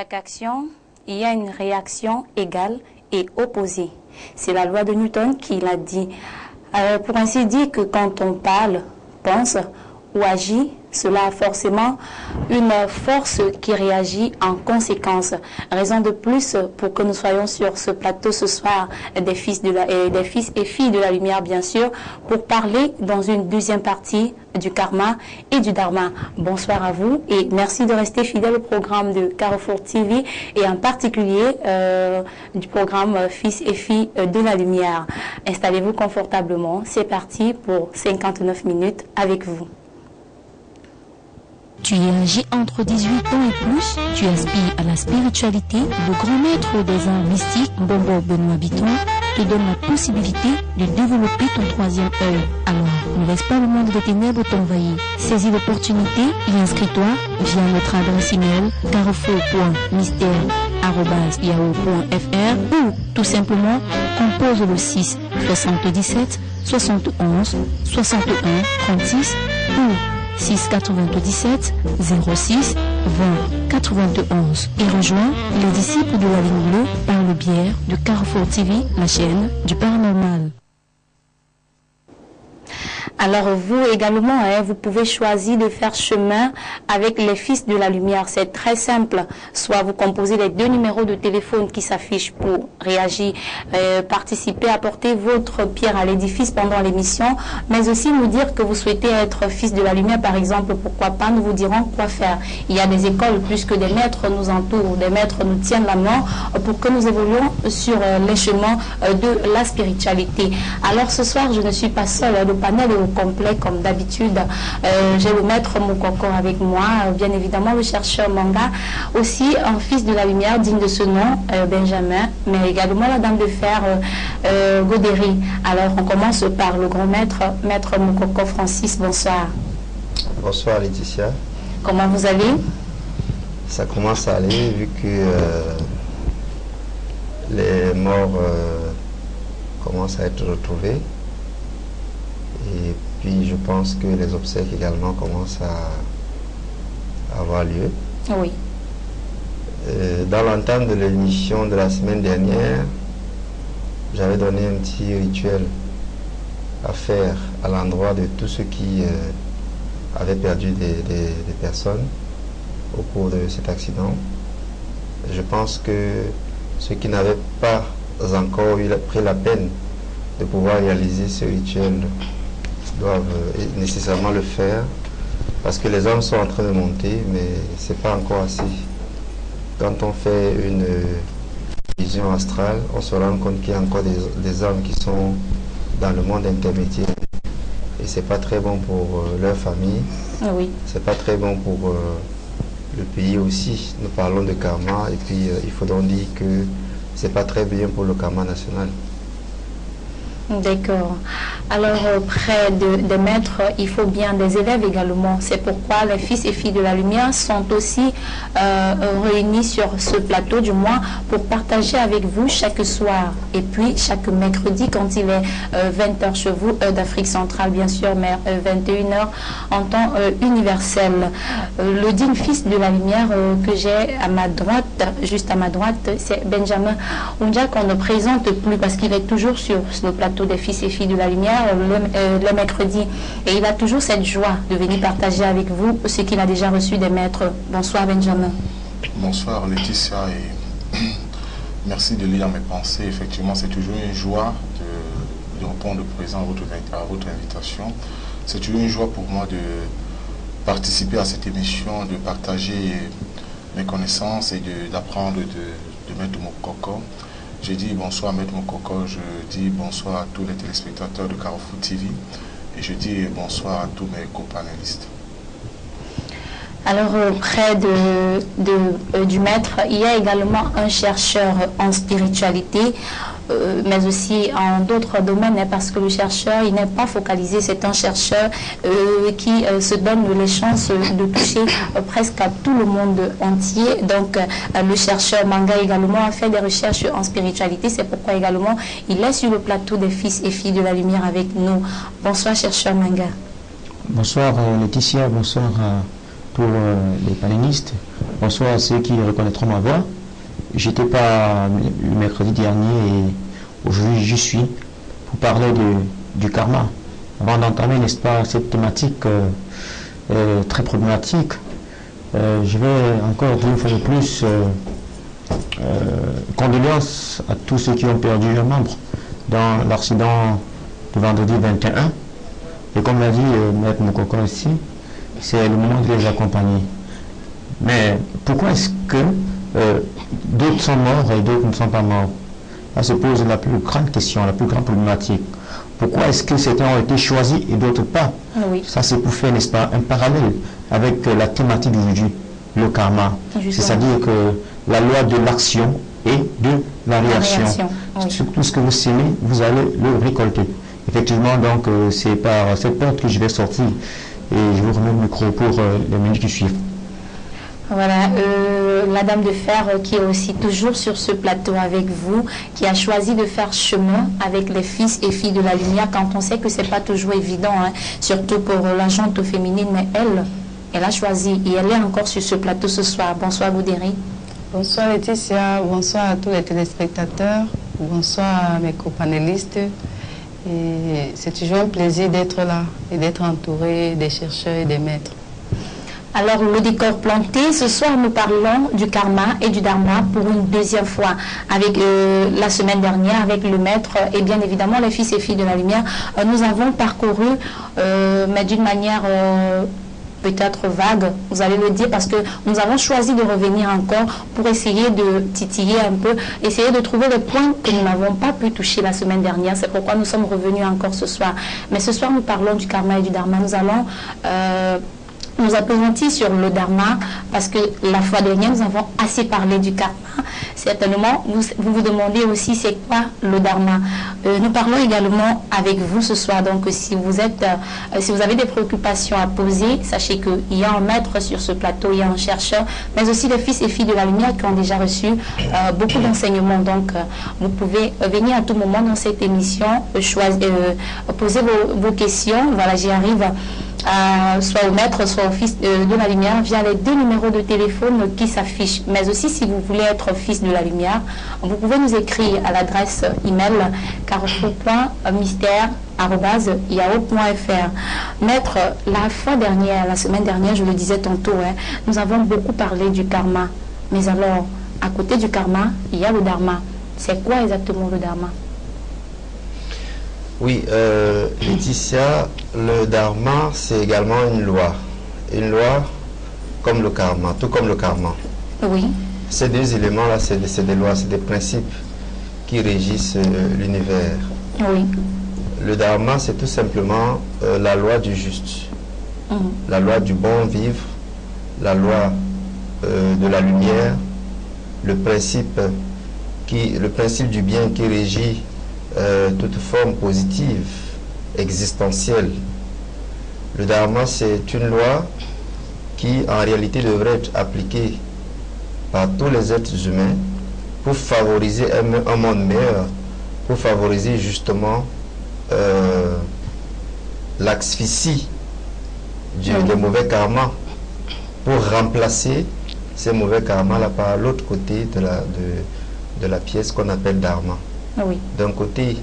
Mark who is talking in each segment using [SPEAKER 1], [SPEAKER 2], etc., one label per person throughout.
[SPEAKER 1] chaque action, il y a une réaction égale et opposée. C'est la loi de Newton qui l'a dit. Euh, pour ainsi dire que quand on parle, pense ou agit, cela a forcément une force qui réagit en conséquence. Raison de plus pour que nous soyons sur ce plateau ce soir et des fils et filles de la lumière, bien sûr, pour parler dans une deuxième partie du karma et du dharma. Bonsoir à vous et merci de rester fidèle au programme de Carrefour TV et en particulier euh, du programme Fils et filles de la lumière. Installez-vous confortablement. C'est parti pour 59 minutes avec vous.
[SPEAKER 2] Tu es âgé entre 18 ans et plus, tu aspires à la spiritualité, le grand maître des arts mystiques, Bobo Benoît Biton, te donne la possibilité de développer ton troisième œil. Alors, ne laisse pas le monde des ténèbres t'envahir. Saisis l'opportunité et inscris-toi via notre adresse email carrefour.mystère.yahoo.fr ou tout simplement compose le 6 77 71 61 36 ou 6 97 06 20 91 et rejoins les disciples de la ligne bleue par le biais de Carrefour TV, la chaîne du paranormal.
[SPEAKER 1] Alors vous également, hein, vous pouvez choisir de faire chemin avec les fils de la lumière. C'est très simple. Soit vous composez les deux numéros de téléphone qui s'affichent pour réagir, euh, participer, apporter votre pierre à l'édifice pendant l'émission, mais aussi nous dire que vous souhaitez être fils de la lumière, par exemple. Pourquoi pas Nous vous dirons quoi faire. Il y a des écoles plus que des maîtres nous entourent, des maîtres nous tiennent la main pour que nous évoluions sur euh, les chemins euh, de la spiritualité. Alors ce soir, je ne suis pas seule. Le panel complet comme d'habitude. Euh, J'ai le maître Mokoko avec moi, euh, bien évidemment le chercheur manga, aussi un fils de la lumière digne de ce nom, euh, Benjamin, mais également la dame de fer euh, Godéry. Alors on commence par le grand maître, maître Mokoko Francis, bonsoir.
[SPEAKER 3] Bonsoir Laetitia.
[SPEAKER 1] Comment vous allez?
[SPEAKER 3] Ça commence à aller vu que les morts commencent à être retrouvés. Et puis je pense que les obsèques également commencent à, avoir lieu.
[SPEAKER 1] Oui.
[SPEAKER 3] Euh, dans l'entente de l'émission de la semaine dernière, j'avais donné un petit rituel à faire à l'endroit de tous ceux qui euh, avaient perdu des, des, personnes au cours de cet accident. Je pense que ceux qui n'avaient pas encore eu, pris la peine de pouvoir réaliser ce rituel doivent euh, nécessairement le faire parce que les hommes sont en train de monter, mais c'est pas encore assez. Quand on fait une vision astrale, on se rend compte qu'il y a encore des, hommes qui sont dans le monde intermédiaire. Et c'est pas très bon pour euh, leur famille.
[SPEAKER 1] Ah oui.
[SPEAKER 3] C'est pas très bon pour euh, le pays aussi. Nous parlons de karma et puis il faut donc dire que c'est pas très bien pour le karma national.
[SPEAKER 1] D'accord. Alors, près des maîtres, il faut bien des élèves également. C'est pourquoi les fils et filles de la lumière sont aussi euh, réunis sur ce plateau, du moins, pour partager avec vous chaque soir. Et puis, chaque mercredi, quand il est 20h euh, chez vous, d'Afrique centrale, bien sûr, mais 21h euh, en temps universel. le digne fils de la lumière que j'ai à ma droite, juste à ma droite, c'est Benjamin Ounja qu'on ne présente plus parce qu'il est toujours sur le plateau des fils et filles de la lumière euh, le, mercredi. Et il a toujours cette joie de venir partager avec vous ce qu'il a déjà reçu des maîtres. Bonsoir Benjamin.
[SPEAKER 4] Bonsoir Laetitia et merci de lire mes pensées. Effectivement, c'est toujours une joie de, répondre présent à votre, à votre invitation. C'est toujours une joie pour moi de participer à cette émission, de partager mes connaissances et d'apprendre de, de, de mettre mon cocon. Je dis bonsoir Maître Mokoko, je dis bonsoir à tous les téléspectateurs de Carrefour TV et je dis bonsoir à tous mes copanélistes.
[SPEAKER 1] Alors, près de, euh, du maître, il y a également un chercheur en spiritualité, euh, mais aussi en d'autres domaines, hein, parce que le chercheur, il n'est pas focalisé, c'est un chercheur euh, qui se donne les chances de toucher presque à tout le monde entier. Donc, le chercheur Manga également a fait des recherches en spiritualité, c'est pourquoi également il est sur le plateau des fils et filles de la lumière avec nous. Bonsoir, chercheur Manga.
[SPEAKER 5] Bonsoir, Laetitia, bonsoir. pour les panélistes. bonsoir à ceux qui reconnaîtront ma voix. J'étais pas le mercredi dernier et aujourd'hui j'y suis pour parler du karma. Avant d'entamer, n'est-ce pas, cette thématique euh, très problématique, je vais encore une fois de plus condoléances à tous ceux qui ont perdu un membre dans l'accident du vendredi 21. Et comme l'a dit euh, Maître Moukoko ici, c'est le moment de les accompagner. Mais pourquoi est-ce que euh, d'autres sont morts et d'autres ne sont pas morts Là se pose la plus grande question, la plus grande problématique. Pourquoi est-ce que certains ont été choisis et d'autres pas
[SPEAKER 1] ah
[SPEAKER 5] Ça, c'est pour faire, n'est-ce pas, un parallèle avec euh, la thématique d'aujourd'hui, le karma. C'est-à-dire que la loi de l'action et de la réaction. tout ce que vous semez, vous allez le récolter. Effectivement, donc, euh, c'est par cette porte que je vais sortir et je vous remets le micro pour euh, les minutes qui suivent.
[SPEAKER 1] Voilà, euh, la Dame de Fer qui est aussi toujours sur ce plateau avec vous, qui a choisi de faire chemin avec les fils et filles de la lumière quand on sait que c'est pas toujours évident, hein, surtout pour la gente féminine, mais elle, elle a choisi et elle est encore sur ce plateau ce soir. Bonsoir Goudéry.
[SPEAKER 6] Bonsoir Laetitia, bonsoir à tous les téléspectateurs, bonsoir à mes copanélistes. c'est toujours un plaisir d'être là et d'être entouré des chercheurs et des maîtres.
[SPEAKER 1] Alors, le décor planté, ce soir, nous parlons du karma et du dharma pour une deuxième fois. Avec euh, la semaine dernière, avec le maître et bien évidemment les fils et filles de la lumière, euh, nous avons parcouru, euh, mais d'une manière peut-être vague, vous allez le dire, parce que nous avons choisi de revenir encore pour essayer de titiller un peu, essayer de trouver les points que nous n'avons pas pu toucher la semaine dernière. C'est pourquoi nous sommes revenus encore ce soir. Mais ce soir, nous parlons du karma et du dharma. Nous allons... Nous appesantir sur le dharma parce que la fois dernière, nous avons assez parlé du karma. Certainement, vous vous, demandez aussi c'est quoi le dharma. Euh, nous parlons également avec vous ce soir. Donc, si vous êtes, euh, si vous avez des préoccupations à poser, sachez qu'il y a un maître sur ce plateau, il y a un chercheur, mais aussi les fils et filles de la lumière qui ont déjà reçu euh, beaucoup d'enseignements. Donc, vous pouvez venir à tout moment dans cette émission, poser vos questions. Voilà, j'y arrive soit au maître, soit au fils de, la lumière, via les deux numéros de téléphone qui s'affichent. Mais aussi, si vous voulez être fils de la lumière, vous pouvez nous écrire à l'adresse email carrefour.mystère.yahoo.fr. Maître, la fois dernière, la semaine dernière, je le disais tantôt, hein, nous avons beaucoup parlé du karma. Mais alors, à côté du karma, il y a le dharma. C'est quoi exactement le dharma?
[SPEAKER 3] Oui, euh, Laetitia, le dharma, c'est également une loi. Une loi comme le karma, tout comme le karma.
[SPEAKER 1] Oui.
[SPEAKER 3] Ces deux éléments-là, c'est des lois, c'est des principes qui régissent euh, l'univers.
[SPEAKER 1] Oui.
[SPEAKER 3] Le dharma, c'est tout simplement euh, la loi du juste,
[SPEAKER 1] mhm.
[SPEAKER 3] la loi du bon vivre, la loi de la lumière, le principe, qui, le principe du bien qui régit euh, toute forme positive, existentielle. Le dharma, c'est une loi qui en réalité devrait être appliquée par tous les êtres humains pour favoriser un, monde meilleur, pour favoriser justement euh, l'asphyxie des mauvais karma, pour remplacer ces mauvais karmas là par l'autre côté de la, de la pièce qu'on appelle dharma. D'un côté,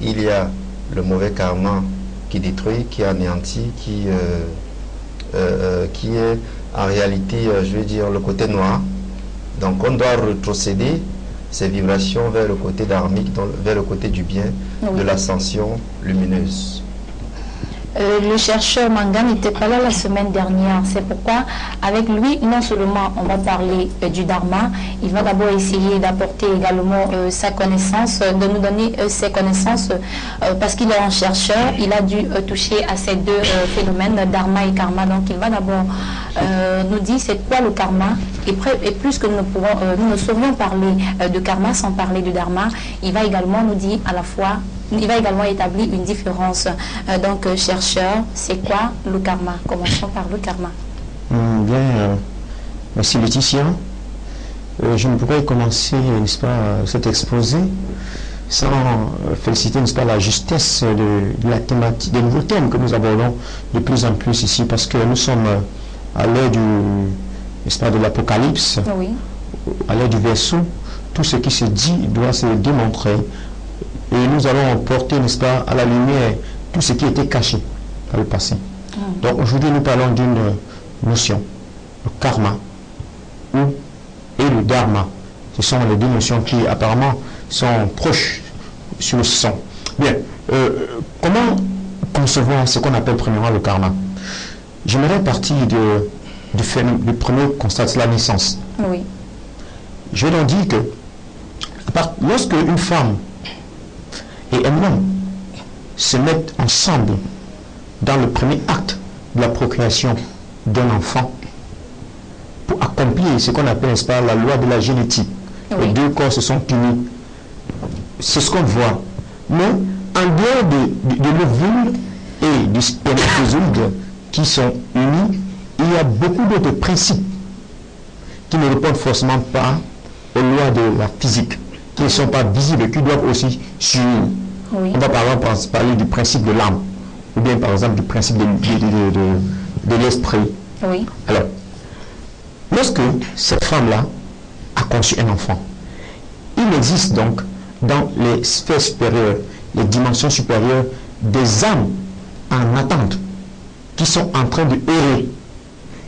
[SPEAKER 3] il y a le mauvais karma qui détruit, qui anéantit, qui, euh, euh, euh, qui est en réalité, je vais dire, le côté noir. Donc on doit retrocéder ces vibrations vers le côté dharmique, vers le côté du bien, de l'ascension lumineuse.
[SPEAKER 1] Euh, le chercheur Manga n'était pas là la semaine dernière. C'est pourquoi, avec lui, non seulement on va parler euh, du Dharma, il va d'abord essayer d'apporter également euh, sa connaissance, de nous donner ses connaissances, parce qu'il est un chercheur, il a dû toucher à ces deux phénomènes, Dharma et Karma. Donc il va d'abord nous dire c'est quoi le Karma, et, plus que nous, nous ne saurions parler de Karma sans parler de Dharma, il va également nous dire à la fois il va également établir une différence. Euh, donc, euh, chercheur, c'est quoi le karma? Commençons par le karma.
[SPEAKER 5] Hmm, bien, euh, merci Laetitia. je ne pourrais commencer, n'est-ce pas, cet exposé sans féliciter, n'est-ce pas, la justesse de, la thématique, des nouveaux thèmes que nous abordons de plus en plus ici, parce que nous sommes à l'heure du, n'est-ce pas, de l'Apocalypse,
[SPEAKER 1] Oui.
[SPEAKER 5] à l'aide du verso, tout ce qui se dit doit se démontrer. Et nous allons porter, n'est-ce pas, à la lumière tout ce qui était caché dans le passé. Donc aujourd'hui, nous parlons d'une notion, le karma ou, et le dharma. Ce sont les deux notions qui apparemment sont proches sur le son. Bien, euh, comment concevoir ce qu'on appelle premièrement le karma? J'aimerais partir de, du, du premier constat, c'est la naissance.
[SPEAKER 1] Oui.
[SPEAKER 5] Je vais donc dire que lorsque une femme et un homme se mettent ensemble dans le premier acte de la procréation d'un enfant pour accomplir ce qu'on appelle, n'est-ce pas, la loi de la génétique.
[SPEAKER 1] Oui.
[SPEAKER 5] Les deux corps se sont unis. C'est ce qu'on voit. Mais en dehors de, de, de l'ovule et du spermatozoïde qui sont unis, il y a beaucoup d'autres principes qui ne répondent forcément pas aux lois de la physique, qui ne sont pas visibles, qui doivent aussi suivre.
[SPEAKER 1] Oui.
[SPEAKER 5] On va par exemple parler du principe de l'âme, ou bien par exemple du principe de, de- de- de- de l'esprit.
[SPEAKER 1] Oui.
[SPEAKER 5] Alors, lorsque cette femme-là a conçu un enfant, il existe donc dans les sphères supérieures, les dimensions supérieures, des âmes en attente qui sont en train de errer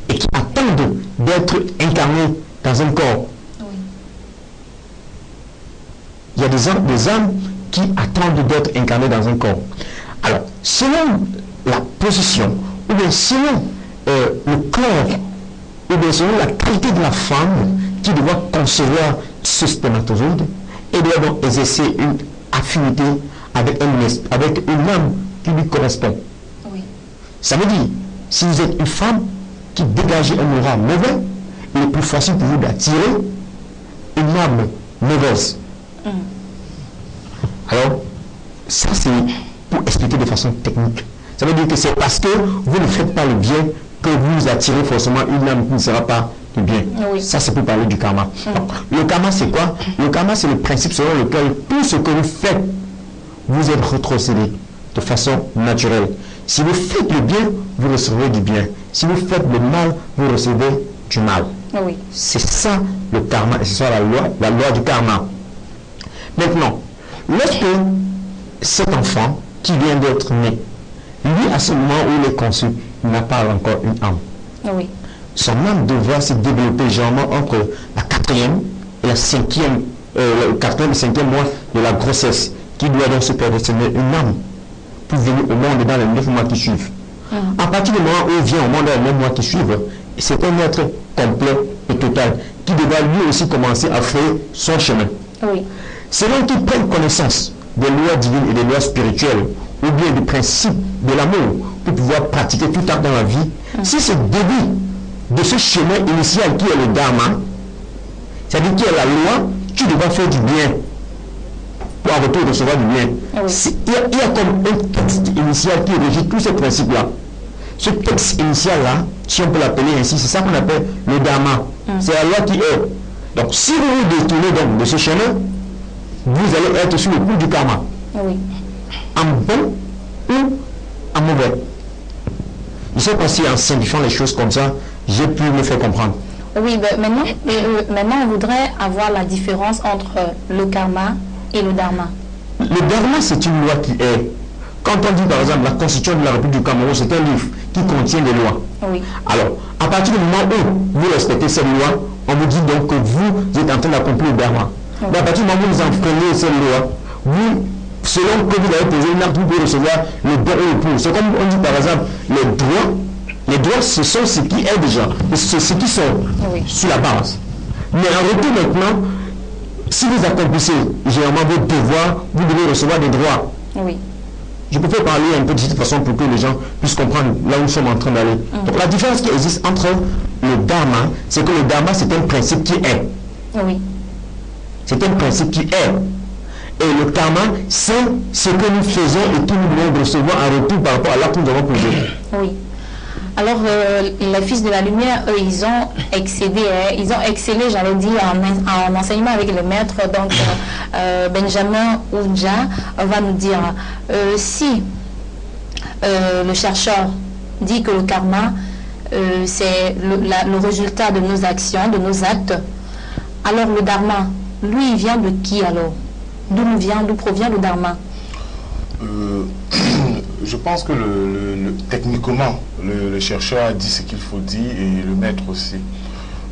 [SPEAKER 5] et qui attendent d'être incarnées dans un corps. Il y a des âmes, des âmes qui attendent d'être incarnées dans un corps. Alors, selon la position, ou bien selon euh, le corps, ou bien selon la qualité de la femme qui doit concevoir ce spermatozoïde, elle doit donc exercer une affinité avec, un avec une âme qui lui correspond.
[SPEAKER 1] Oui.
[SPEAKER 5] Ça veut dire, si vous êtes une femme qui dégage un aura mauvais, il est plus facile pour vous d'attirer une âme mauvaise. Alors, ça c'est pour expliquer de façon technique. Ça veut dire que c'est parce que vous ne faites pas le bien que vous attirez forcément une âme qui ne sera pas du bien.
[SPEAKER 1] Oui.
[SPEAKER 5] Ça c'est pour parler du karma. Donc, le karma c'est quoi? Le karma c'est le principe selon lequel tout ce que vous faites, vous êtes retrocédé de façon naturelle. Si vous faites le bien, vous recevez du bien. Si vous faites le mal, vous recevez du mal.
[SPEAKER 1] Oui.
[SPEAKER 5] C'est ça le karma, et c'est ça la loi, la loi du karma. Maintenant, lorsque cet enfant qui vient d'être né, lui, à ce moment où il est conçu, il n'a pas encore une âme.
[SPEAKER 1] Oui.
[SPEAKER 5] Son âme devra se développer généralement entre la quatrième et la cinquième, euh, le quatrième et cinquième mois de la grossesse, qui doit donc se prédestiner une âme pour venir au monde dans les neuf mois qui suivent. À partir du moment où il vient au monde dans les neuf mois qui suivent, c'est un être complet et total qui devra lui aussi commencer à faire son chemin.
[SPEAKER 1] Oui.
[SPEAKER 5] Selon qu'ils prennent connaissance des lois divines et des lois spirituelles, ou bien du principe de l'amour, pour pouvoir pratiquer tout acte dans la vie, si ce début de ce chemin initial qui est le dharma, c'est-à-dire qui est la loi, tu devras faire du bien pour en retour recevoir du bien.
[SPEAKER 1] Oui.
[SPEAKER 5] C'est- Il y, a, il y a comme un texte initial qui régit tous ces principes-là. Ce texte initial-là, si on peut l'appeler ainsi, c'est ça qu'on appelle le dharma. C'est la loi qui est. Donc, si vous vous détournez donc de ce chemin, vous allez être sur le coup du karma,
[SPEAKER 1] Oui.
[SPEAKER 5] en bon ou en mauvais. Je sais pas si en simplifiant les choses comme ça, j'ai pu me faire comprendre.
[SPEAKER 1] Oui, ben, maintenant, euh, maintenant, on voudrait avoir la différence entre euh, le karma et le dharma.
[SPEAKER 5] Le dharma, c'est une loi qui est. Quand on dit par exemple la Constitution de la République du Cameroun, c'est un livre qui contient des lois.
[SPEAKER 1] Oui.
[SPEAKER 5] Alors, à partir du moment où vous respectez cette loi, on vous dit donc que vous êtes en train d'accomplir le dharma. Mais à partir du moment où vous enfreignez cette loi, vous, selon que vous avez posé une acte, vous pouvez recevoir le bon ou le pour. C'est comme on dit par exemple, les droits, les droits, ce sont ce qui est déjà, c'est ce qui sont
[SPEAKER 1] Oui.
[SPEAKER 5] sur la base. Mais en retour maintenant, si vous accomplissez généralement vos devoirs, vous devez recevoir des droits.
[SPEAKER 1] Oui.
[SPEAKER 5] Je peux faire parler un peu de cette façon pour que les gens puissent comprendre là où nous sommes en train d'aller. Donc la différence qui existe entre le dharma, c'est que le dharma c'est un principe qui est.
[SPEAKER 1] Oui.
[SPEAKER 5] C'est un principe qui est. Et le karma, c'est ce que nous faisons et que nous devons recevoir en retour par rapport à l'acte que nous avons posé.
[SPEAKER 1] Oui. Alors, euh, les fils de la lumière, eux, ils ont excédé, hein, ils ont excellé, j'allais dire, en, en enseignement avec les maîtres. Donc, euh, euh, Benjamin Oudja va nous dire si le chercheur dit que le karma, c'est le, résultat de nos actions, de nos actes. Alors le dharma, lui, il vient de qui alors? D'où vient, d'où provient le dharma?
[SPEAKER 4] Euh, Je pense que techniquement, le, chercheur a dit ce qu'il faut dire et le maître aussi.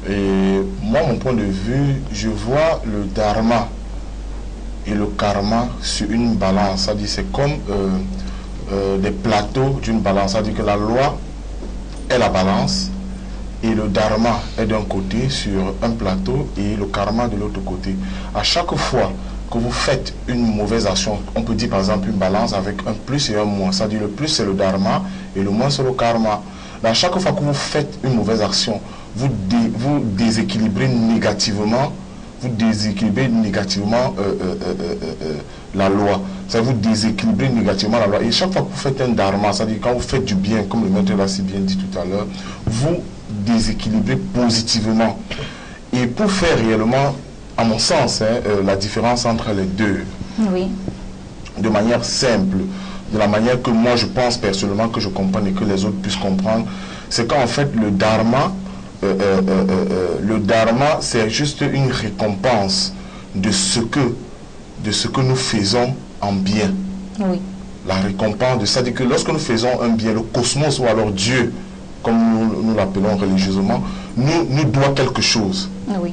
[SPEAKER 4] Et moi, mon point de vue, je vois le dharma et le karma sur une balance. C'est comme euh, des plateaux d'une balance. C'est-à-dire que la loi est la balance et le dharma est d'un côté sur un plateau et le karma de l'autre côté. À chaque fois que vous faites une mauvaise action, on peut dire par exemple une balance avec un plus et un moins. C'est-à-dire le plus c'est le dharma et le moins c'est le karma. à chaque fois que vous faites une mauvaise action, vous, vous déséquilibrez négativement vous déséquilibrez négativement euh, euh, euh, la loi. Ça vous déséquilibrez négativement la loi. Et chaque fois que vous faites un dharma, c'est-à-dire quand vous faites du bien, comme le maître l'a si bien dit tout à l'heure, vous déséquilibrez positivement. Et pour faire réellement, à mon sens, hein, la différence entre les deux,
[SPEAKER 1] oui.
[SPEAKER 4] de manière simple, de la manière que moi je pense personnellement que je comprends et que les autres puissent comprendre, c'est qu'en fait le dharma, euh, euh, euh, le dharma, c'est juste une récompense de ce que, de ce que nous faisons en bien.
[SPEAKER 1] Oui.
[SPEAKER 4] La récompense de ça, c'est que lorsque nous faisons un bien, le cosmos ou alors Dieu, comme nous, l'appelons religieusement, nous, nous doit quelque chose.
[SPEAKER 1] Oui.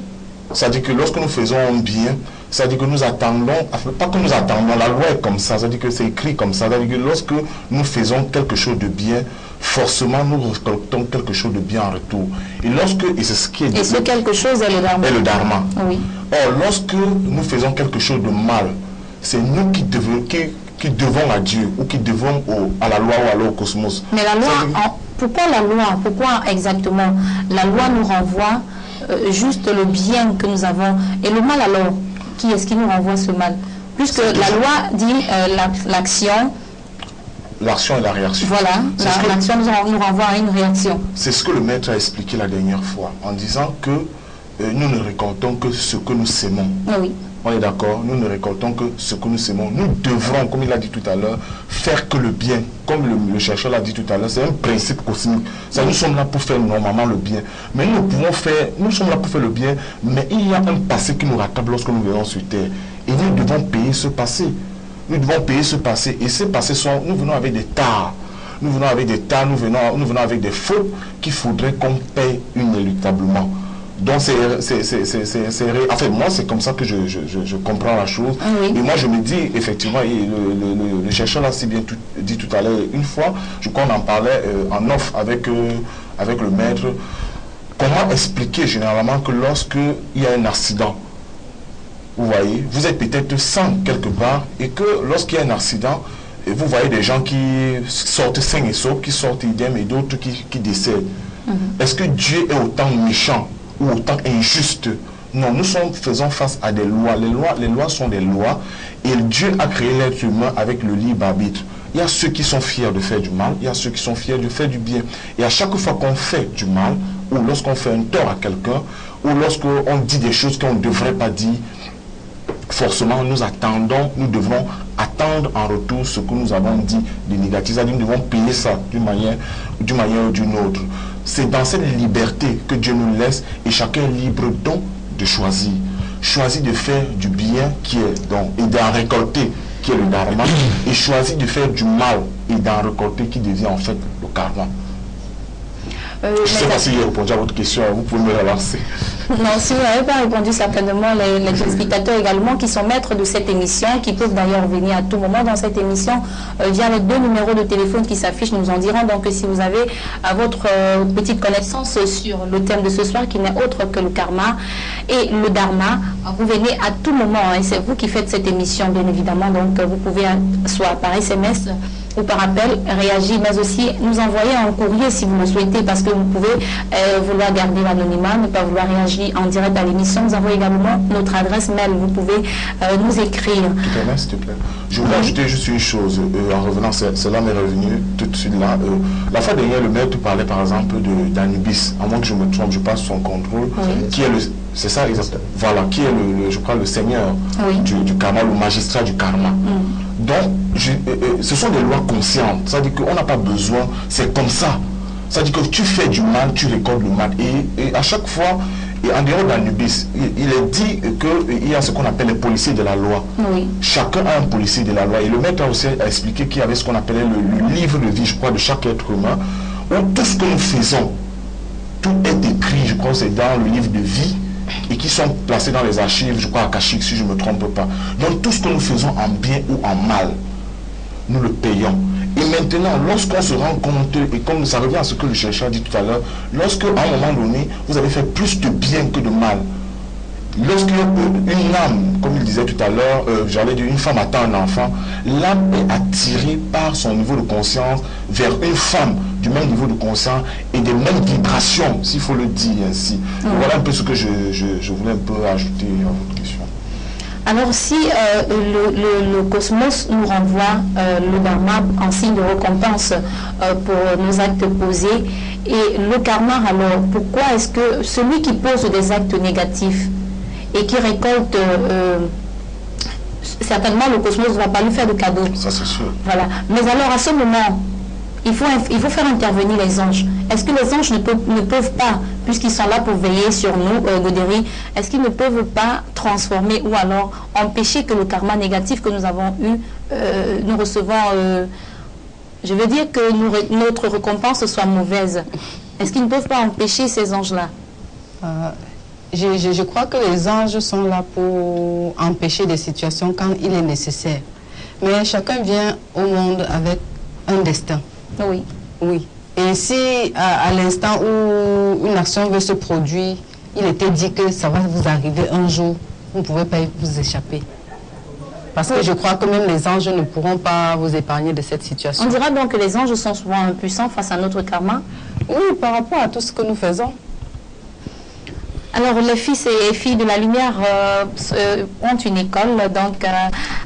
[SPEAKER 4] C'est-à-dire que lorsque nous faisons un bien, c'est-à-dire que nous attendons, pas que nous attendons, la loi est comme ça, c'est-à-dire que c'est écrit comme ça, c'est-à-dire que lorsque nous faisons quelque chose de bien, forcément nous récoltons quelque chose de bien en retour. Et lorsque, et c'est ce qui est...
[SPEAKER 1] Et ce quelque chose est le dharma.
[SPEAKER 4] Est le dharma.
[SPEAKER 1] Oui.
[SPEAKER 4] Or, lorsque nous faisons quelque chose de mal, c'est nous qui devons, qui, devons à Dieu ou qui devons à la loi ou à au cosmos.
[SPEAKER 1] Mais la loi, pourquoi la loi Pourquoi exactement La loi nous renvoie euh, juste le bien que nous avons. Et le mal alors, qui est-ce qui nous renvoie ce mal? Puisque la loi dit euh, l'action
[SPEAKER 4] l'action et la réaction.
[SPEAKER 1] Voilà, l'action nous, renvoie à une réaction.
[SPEAKER 4] C'est ce que le maître a expliqué la dernière fois, en disant que euh, nous ne récoltons que ce que nous sémons.
[SPEAKER 1] Ah oui.
[SPEAKER 4] On est d'accord, nous ne récoltons que ce que nous sémons. Nous devrons, comme il a dit tout à l'heure, faire que le bien, comme le, chercheur l'a dit tout à l'heure, c'est un principe cosmique. Ça, nous sommes là pour faire normalement le bien. Mais nous pouvons faire, nous sommes là pour faire le bien, mais il y a un passé qui nous rattrape lorsque nous venons sur terre. Et nous devons payer ce passé nous devons payer ce passé. Et ce passé sont, nous venons avec des tares. Nous venons avec des tares, nous venons, nous venons avec des fautes qu'il faudrait qu'on paye inéluctablement. Donc, c'est, fait, moi, c'est comme ça que je, comprends la chose.
[SPEAKER 1] Ah
[SPEAKER 4] et moi, je me dis, effectivement, le, chercheur l'a si bien dit tout à l'heure, une fois, je crois qu'on en parlait euh, en off avec, euh, avec le maître, comment expliquer généralement que lorsqu'il y a un accident, vous voyez, vous êtes peut-être sans quelque part et que lorsqu'il y a un accident, vous voyez des gens qui sortent sains et saufs, qui sortent idem et d'autres qui, décèdent. Mhm. Est-ce que Dieu est autant méchant ou autant injuste Non, nous sommes faisons face à des lois. Les lois, les lois sont des lois et Dieu a créé l'être humain avec le libre arbitre. Il y a ceux qui sont fiers de faire du mal, il y a ceux qui sont fiers de faire du bien. Et à chaque fois qu'on fait du mal, ou lorsqu'on fait un tort à quelqu'un, ou lorsqu'on dit des choses qu'on ne devrait pas dire, forcément nous attendons, nous devons attendre en retour ce que nous avons dit de négatif. nous devons payer ça d'une manière, d'une manière ou d'une autre. C'est dans cette liberté que Dieu nous laisse et chacun est libre donc de choisir. Choisir de faire du bien qui est donc et d'en récolter qui est le dharma et choisir de faire du mal et d'en récolter qui devient en fait le karma. Euh, je ne sais pas si j'ai répondu à votre question, vous pouvez me relancer.
[SPEAKER 1] Non, si vous n'avez pas répondu, certainement les, les spectateurs également qui sont maîtres de cette émission, qui peuvent d'ailleurs venir à tout moment dans cette émission euh, via les deux numéros de téléphone qui s'affichent, nous en dirons. Donc si vous avez à votre euh, petite connaissance sur le thème de ce soir qui n'est autre que le karma et le dharma, vous venez à tout moment. et hein. c'est vous qui faites cette émission, bien évidemment. Donc vous pouvez soit par SMS ou par appel réagir, mais aussi nous envoyer un courrier si vous le souhaitez, parce que vous pouvez euh, vouloir garder l'anonymat, ne pas vouloir réagir en direct à l'émission. Nous avons également notre adresse mail. Vous pouvez euh, nous écrire.
[SPEAKER 4] Tout à s'il te plaît. Je voulais ajouter juste une chose. Euh, en revenant, cela m'est revenu tout de suite là. la fois dernière, le maître parlait par exemple d'Anubis. À moins que je me trompe, je passe son contrôle. Qui est le c'est ça exactement. Voilà, qui est le, je crois le seigneur du, karma, le magistrat du karma.
[SPEAKER 1] Mm.
[SPEAKER 4] Donc, ce sont des lois conscientes. C'est-à-dire qu'on n'a pas besoin, c'est comme ça. Ça dit que tu fais du mal, tu récoltes le mal. Et, à chaque fois, et en dehors d'Anubis, il, il est dit qu'il y a ce qu'on appelle les policiers de la loi. Chacun a un policier de la loi. Et le maître a aussi expliqué qu'il y avait ce qu'on appelait le, livre de vie, je crois, de chaque être humain, où tout ce que nous faisons, tout est écrit, je crois, c'est dans le livre de vie et qui sont placés dans les archives, je crois, à Kachik, si je ne me trompe pas. Donc tout ce que nous faisons en bien ou en mal, nous le payons. Et maintenant, lorsqu'on se rend compte, et comme ça revient à ce que le chercheur a dit tout à l'heure, lorsque à un moment donné, vous avez fait plus de bien que de mal, lorsque une âme, comme il disait tout à l'heure, euh, j'allais dire une femme attend un enfant, l'âme est attirée par son niveau de conscience vers une femme du même niveau de conscience et des mêmes vibrations, s'il faut le dire ainsi. Voilà un peu ce que je, je voulais un peu ajouter à votre question.
[SPEAKER 1] Alors si euh, le, cosmos nous renvoie euh, le dharma en signe de récompense euh, pour nos actes posés, et le karma, alors pourquoi est-ce que celui qui pose des actes négatifs et qui récolte, certainement le cosmos ne va pas lui faire de cadeau.
[SPEAKER 4] Ça c'est sûr.
[SPEAKER 1] Voilà. Mais alors à ce moment, il faut, il faut faire intervenir les anges. Est-ce que les anges ne peuvent, ne peuvent pas, puisqu'ils sont là pour veiller sur nous, euh, Godéry, est-ce qu'ils ne peuvent pas transformer ou alors empêcher que le karma négatif que nous avons eu, euh, nous recevons, euh, je veux dire que notre récompense soit mauvaise Est-ce qu'ils ne peuvent pas empêcher ces anges-là?
[SPEAKER 6] Je, je, crois que les anges sont là pour empêcher des situations quand il est nécessaire. Mais chacun vient au monde avec un destin.
[SPEAKER 1] Oui.
[SPEAKER 6] Oui. Et si à, l'instant où une action veut se produire, il était dit que ça va vous arriver un jour, vous ne pouvez pas vous échapper. Parce que je crois que même les anges ne pourront pas vous épargner de cette situation.
[SPEAKER 1] On dira donc que les anges sont souvent impuissants face à notre karma
[SPEAKER 6] Oui, par rapport à tout ce que nous faisons.
[SPEAKER 1] Alors, les fils et filles de la lumière euh, ont une école, donc euh,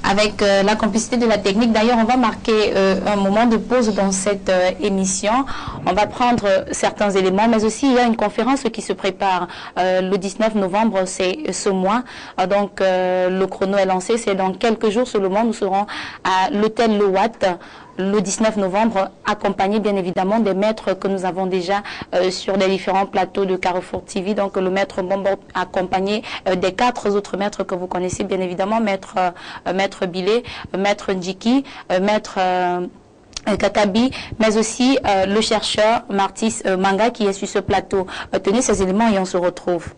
[SPEAKER 1] avec euh, la complicité de la technique. D'ailleurs, on va marquer un moment de pause dans cette émission. On va prendre certains éléments, mais aussi il y a une conférence qui se prépare le 19 novembre, c'est ce mois. donc, le chrono est lancé, c'est dans quelques jours seulement. Nous serons à l'hôtel Le Watt le 19 novembre, accompagné bien évidemment des maîtres que nous avons déjà euh, sur les différents plateaux de Carrefour TV. Donc le maître Bombo accompagné euh, des quatre autres maîtres que vous connaissez bien évidemment, maître, euh, maître Bilé, maître Njiki, maître... Katabi, mais aussi le chercheur Martis Manga qui est sur ce plateau. tenez ces éléments et on se retrouve.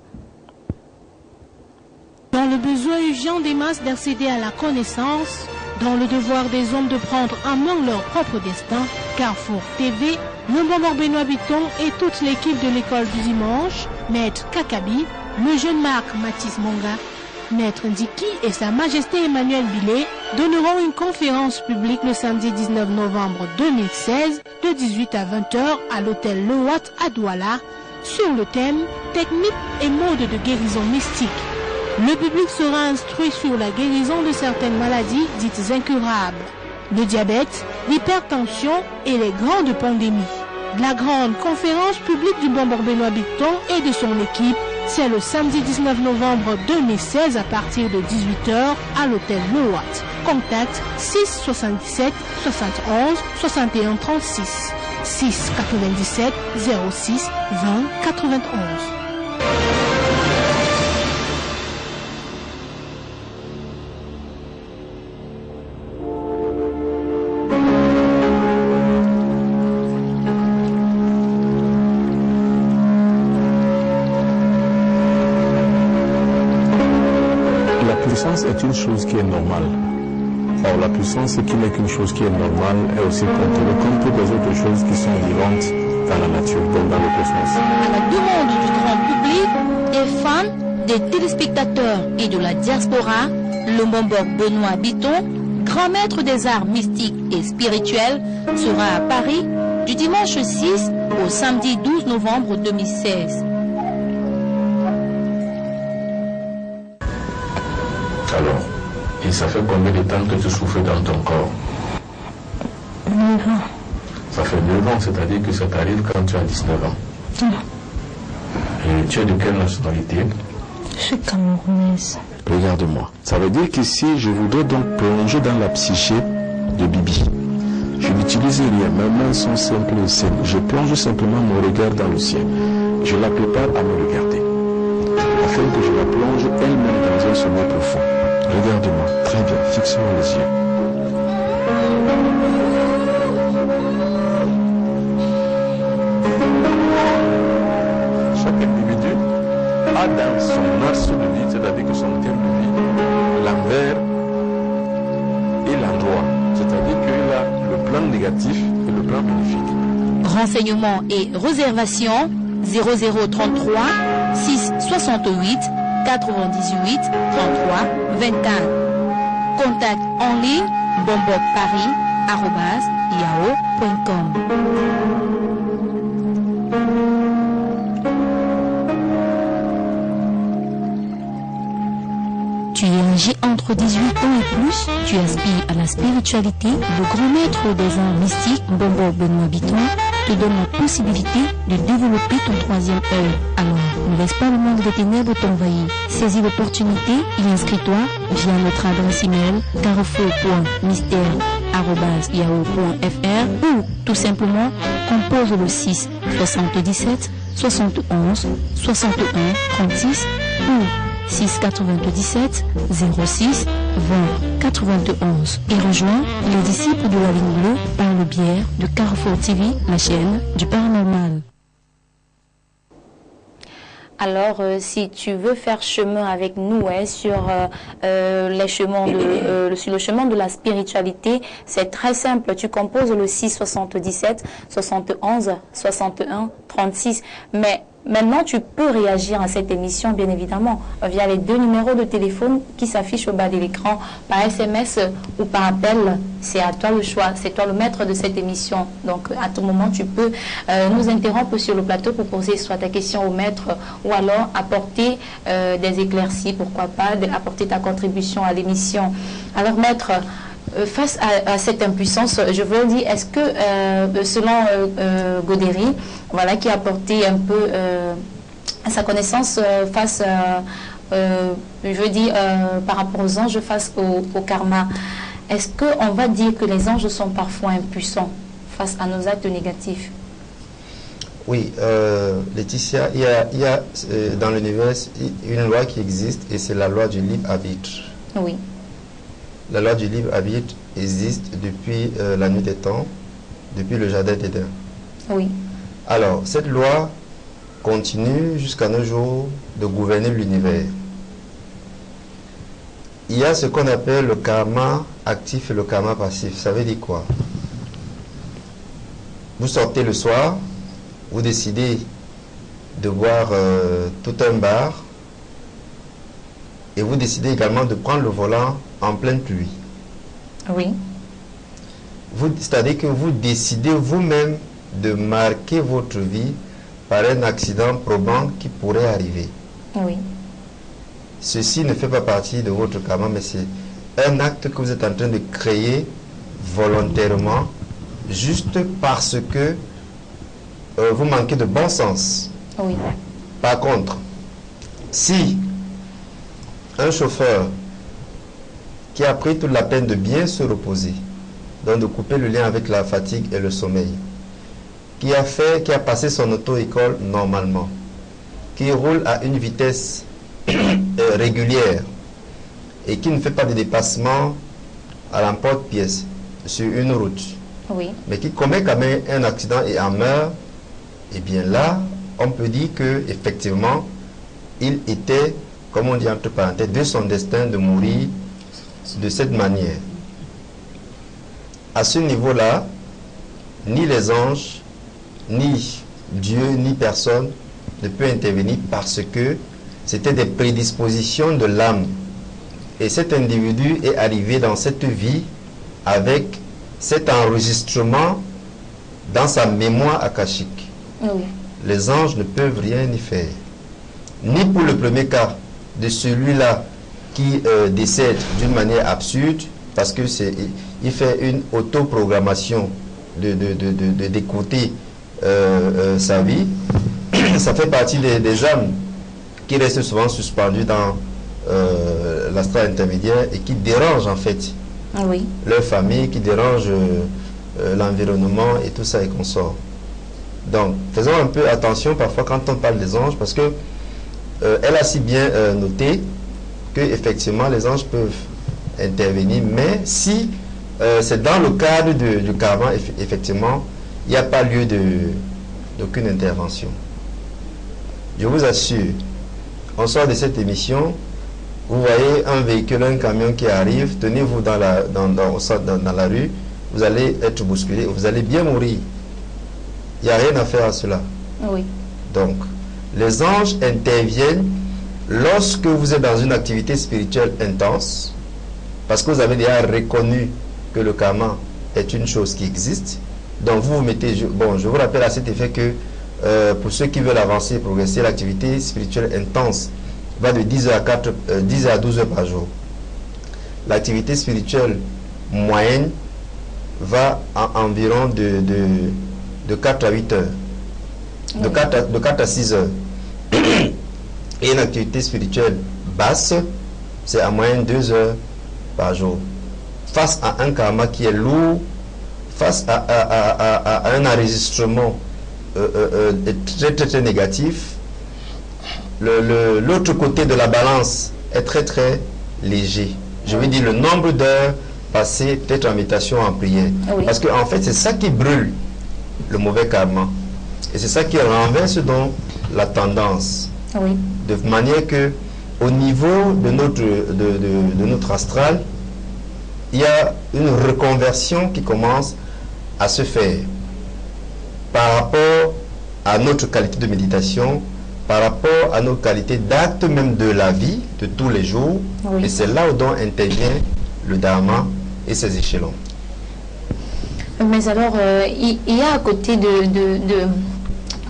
[SPEAKER 7] Dans le besoin urgent des masses d'accéder à la connaissance, dans le devoir des hommes de prendre en main leur propre destin, Carrefour TV, le bonheur Benoît Bitton et toute l'équipe de l'école du dimanche, Maître Kakabi, le jeune Marc Mathis Monga, Maître Ndiki et Sa Majesté Emmanuel Billet donneront une conférence publique le samedi 19 novembre 2016 de 18 à 20h à l'hôtel Le Watt à Douala sur le thème Technique et mode de guérison mystique le public sera instruit sur la guérison de certaines maladies dites incurables, le diabète, l'hypertension et les grandes pandémies. La grande conférence publique du Bonbon Benoît Bicton et de son équipe, c'est le samedi 19 novembre 2016 à partir de 18h à l'hôtel Watt. Contact 6 77 71 61 36 6 97 06 20 91.
[SPEAKER 8] Est une chose qui est normale. Or, la puissance qui n'est qu'une chose qui est normale est aussi contrôlée comme toutes les autres choses qui sont vivantes dans la nature, donc dans le cosmos.
[SPEAKER 2] À la demande du grand public, des fans, des téléspectateurs et de la diaspora, le Mombok Benoît Biton, grand maître des arts mystiques et spirituels, sera à Paris du dimanche 6 au samedi 12 novembre 2016.
[SPEAKER 8] Alors, et ça fait combien de temps que tu souffres dans ton corps
[SPEAKER 1] 9 ans.
[SPEAKER 8] Ça fait 9 ans, c'est-à-dire que ça t'arrive quand tu as 19 ans. Et tu es de quelle nationalité
[SPEAKER 1] Je suis camerounaise.
[SPEAKER 8] Regarde-moi. Ça veut dire que si je voudrais donc plonger dans la psyché de Bibi, Je n'utilise rien, mes mains sont simples et saines. Je plonge simplement mon regard dans le ciel. Je la prépare à me regarder, afin que je la plonge elle-même dans un sommeil profond. Regarde-moi, très bien, fixe-moi les yeux. Chaque individu a dans son arceau de vie, c'est-à-dire que son thème de vie, l'envers et l'endroit. C'est-à-dire qu'il a le plan négatif et le plan bénéfique.
[SPEAKER 2] Renseignements et réservations 0033 6 68 98 33 24. Contact en ligne bombocparis.yahoo.com. Tu es âgé entre 18 ans et plus, tu aspires à la spiritualité, le grand maître des arts mystiques, Bobo Benoît Biton, te donne la possibilité de développer ton troisième œil. Alors, ne laisse pas le monde des ténèbres t'envahir. Saisis l'opportunité et inscris-toi via notre adresse email carrefour.mystère.yahoo.fr ou tout simplement compose le 6 77 71 61 36 ou 6 97 06 20 91 et rejoins les disciples de la ligne bleue par le biais de Carrefour TV, la chaîne du paranormal.
[SPEAKER 1] Alors, euh, si tu veux faire chemin avec nous hein, sur euh, euh, les chemins de, sur le chemin de la spiritualité, c'est très simple. Tu composes le 6 77 71 61 36. Mais Maintenant, tu peux réagir à cette émission, bien évidemment, via les deux numéros de téléphone qui s'affichent au bas de l'écran, par SMS ou par appel. C'est à toi le choix, c'est toi le maître de cette émission. Donc, à tout moment, tu peux euh, nous interrompre sur le plateau pour poser soit ta question au maître ou alors apporter euh, des éclaircies, pourquoi pas, apporter ta contribution à l'émission. Alors, maître, face à, à cette impuissance, je veux dire, est-ce que, euh, selon euh, euh, Godéry, voilà, qui a apporté un peu euh, sa connaissance euh, face, euh, euh, je veux dire, euh, par rapport aux anges, face au, au karma, est-ce qu'on va dire que les anges sont parfois impuissants face à nos actes négatifs?
[SPEAKER 3] Oui, euh, Laetitia, il y a, il y a, euh, dans l'univers une loi qui existe et c'est la loi du libre arbitre.
[SPEAKER 1] Oui,
[SPEAKER 3] La loi du libre arbitre existe depuis euh, la nuit des temps, depuis le jardin d'Éden.
[SPEAKER 1] oui,
[SPEAKER 3] Alors, cette loi continue jusqu'à nos jours de gouverner l'univers. Il y a ce qu'on appelle le karma actif et le karma passif. Ça veut dire quoi? Vous sortez le soir, vous décidez de boire euh, tout un bar et vous décidez également de prendre le volant en pleine pluie.
[SPEAKER 1] oui,
[SPEAKER 3] C'est-à-dire que vous décidez vous-même de marquer votre vie par un accident probant qui pourrait arriver.
[SPEAKER 1] oui,
[SPEAKER 3] Ceci ne fait pas partie de votre karma, mais c'est un acte que vous êtes en train de créer volontairement, juste parce que euh, vous manquez de bon sens.
[SPEAKER 1] oui,
[SPEAKER 3] Par contre, si un chauffeur qui a pris toute la peine de bien se reposer, donc de couper le lien avec la fatigue et le sommeil, qui a fait, qui a passé son auto-école normalement, qui roule à une vitesse euh, régulière et qui ne fait pas de dépassement à l'emporte-pièce sur une route,
[SPEAKER 1] oui,
[SPEAKER 3] mais qui commet quand même un accident et en meurt, eh bien là, on peut dire que effectivement, il était, comme on dit entre parenthèses, de son destin de mourir de cette manière. À ce niveau-là, ni les anges, ni Dieu, ni personne ne peut intervenir parce que c'était des prédispositions de l'âme. Et cet individu est arrivé dans cette vie avec cet enregistrement dans sa mémoire akashique.
[SPEAKER 1] oui,
[SPEAKER 3] Les anges ne peuvent rien y faire. Ni pour le premier cas de celui-là qui euh, décède d'une manière absurde, parce que c'est il fait une autoprogrammation de, de, de, de- d'écouter euh, euh, sa vie. Ça fait partie des, des âmes qui restent souvent suspendues dans l'astral intermédiaire et qui dérangent en fait
[SPEAKER 1] oui,
[SPEAKER 3] leur famille, qui dérange euh, l'environnement et tout ça et qu'on sort. Donc, faisons un peu attention parfois quand on parle des anges, parce que elle a si bien noté que effectivement les anges peuvent intervenir, mais si c'est dans le cadre du karma, effectivement, il n'y a pas lieu d'aucune intervention. Je vous assure, on sort de cette émission, vous voyez un véhicule, un camion qui arrive, tenez-vous dans la, dans, dans, la rue, vous allez être bousculé, vous allez bien mourir. Il n'y a rien à faire à cela.
[SPEAKER 1] Oui.
[SPEAKER 3] Donc, les anges interviennent lorsque vous êtes dans une activité spirituelle intense, parce que vous avez déjà reconnu que le karma est une chose qui existe. Donc, vous vous mettez. Bon, je vous rappelle à cet effet que euh, pour ceux qui veulent avancer et progresser, l'activité spirituelle intense va de 10 à, 4, 10 euh, à 12 heures par jour. L'activité spirituelle moyenne va à environ de, de, 4 à 8 heures. De, 4 à, de 4 à 6 heures. Et une activité spirituelle basse, c'est à moyenne 2 heures par jour. Face à un karma qui est lourd, face à, à un enregistrement euh, euh, euh, très, très, très négatif, l'autre côté de la balance est très très léger. Je veux dire le nombre d'heures passées peut-être en méditation, en prière. Parce qu'en en fait, c'est ça qui brûle le mauvais karma. Et c'est ça qui renverse donc la tendance. De manière que au niveau de notre, de, de notre astral, il y a une reconversion qui commence à se faire par rapport à notre qualité de méditation, par rapport à nos qualités d'acte même de la vie de tous les jours. Et c'est là où donc intervient le Dharma et ses échelons.
[SPEAKER 1] Mais alors, euh, il, y a à côté de, de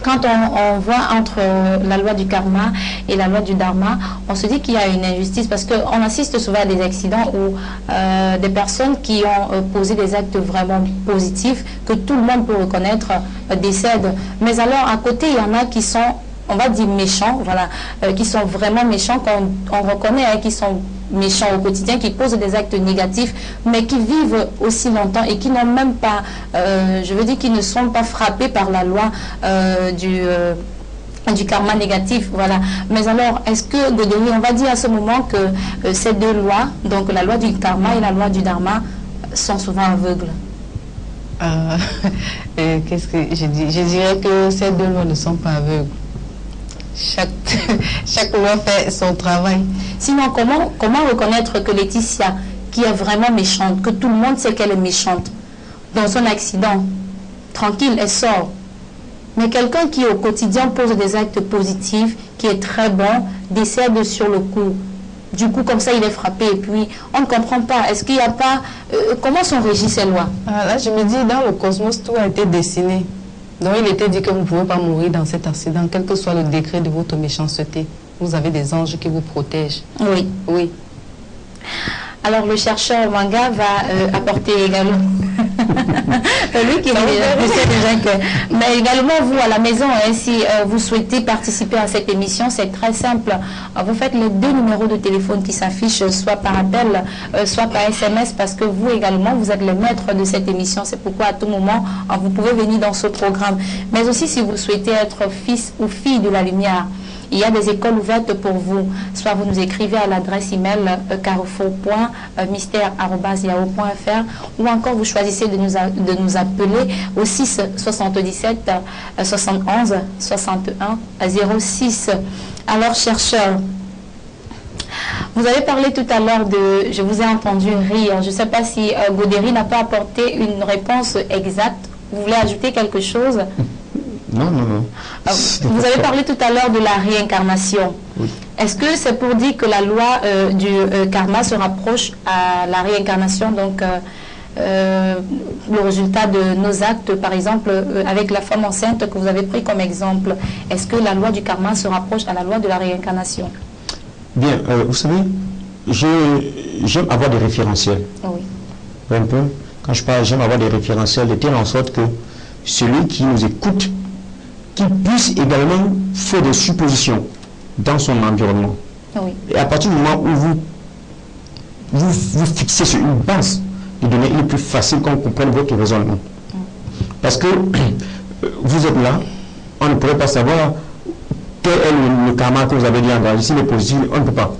[SPEAKER 1] quand on, voit entre euh, la loi du karma et la loi du dharma, on se dit qu'il y a une injustice parce qu'on assiste souvent à des accidents où euh, des personnes qui ont euh, posé des actes vraiment positifs, que tout le monde peut reconnaître, décèdent. Mais alors, à côté, il y en a qui sont on va dire méchants, voilà, qui sont vraiment méchants, qu'on reconnaît, hein, qui sont méchants au quotidien, qui posent des actes négatifs, mais qui vivent aussi longtemps et qui n'ont même pas, euh, je veux dire, qui ne sont pas frappés par la loi euh, du euh, du karma négatif, voilà. Mais alors, est-ce que Godori, on va dire à ce moment que ces deux lois, donc la loi du karma et la loi du dharma, sont souvent aveugles?
[SPEAKER 6] Qu'est-ce que je dis? Je dirais que ces deux lois ne sont pas aveugles. Chaque, loi fait son travail.
[SPEAKER 1] Sinon, comment, comment reconnaître que Laetitia, qui est vraiment méchante, que tout le monde sait qu'elle est méchante, dans son accident, tranquille, elle sort. Mais quelqu'un qui au quotidien pose des actes positifs, qui est très bon, décède sur le coup. Du coup, comme ça, il est frappé. Et puis, on ne comprend pas. Est-ce qu'il n'y a pas... Euh, comment sont régies ces lois?
[SPEAKER 6] Ah, Là, je me dis, dans le cosmos, tout a été dessiné. Donc il était dit que vous ne pouvez pas mourir dans cet accident, quel que soit le degré de votre méchanceté. Vous avez des anges qui vous protègent.
[SPEAKER 1] Oui.
[SPEAKER 6] Oui.
[SPEAKER 1] Alors le chercheur Manga va euh, apporter également lui qui déjà que mais également vous à la maison hein, si euh, vous souhaitez participer à cette émission c'est très simple. Vous faites les deux numéros de téléphone qui s'affichent soit par appel euh, soit par SMS parce que vous également vous êtes le maître de cette émission. C'est pourquoi à tout moment vous pouvez venir dans ce programme. Mais aussi si vous souhaitez être fils ou fille de la lumière il y a des écoles ouvertes pour vous. Soit vous nous écrivez à l'adresse email euh, carrefour.mystère.yahoo.fr ou encore vous choisissez de nous, appeler au 6 77 71 61 06. Alors, chercheurs, vous avez parlé tout à l'heure de, je vous ai entendu rire. Je ne sais pas si euh, n'a pas apporté une réponse exacte. Vous voulez ajouter quelque chose?
[SPEAKER 5] Non, non, non.
[SPEAKER 1] Ah, vous avez parlé tout à l'heure de la réincarnation. Est-ce que c'est pour dire que la loi euh, du euh, karma se rapproche à la réincarnation, donc euh, le résultat de nos actes, par exemple, avec la femme enceinte que vous avez pris comme exemple Est-ce que la loi du karma se rapproche à la loi de la réincarnation?
[SPEAKER 5] Bien, vous savez, j'aime avoir des référentiels.
[SPEAKER 1] Oui.
[SPEAKER 5] Un peu. Quand je parle, j'aime avoir des référentiels de telle en sorte que celui qui nous écoute qui puisse également faire des suppositions dans son environnement. Et à partir du moment où vous vous, fixez sur une base de données, il est plus facile qu'on comprenne votre raisonnement. Parce que vous êtes là, on ne pourrait pas savoir quel est le, karma que vous avez dit en Si le positif, on ne peut pas.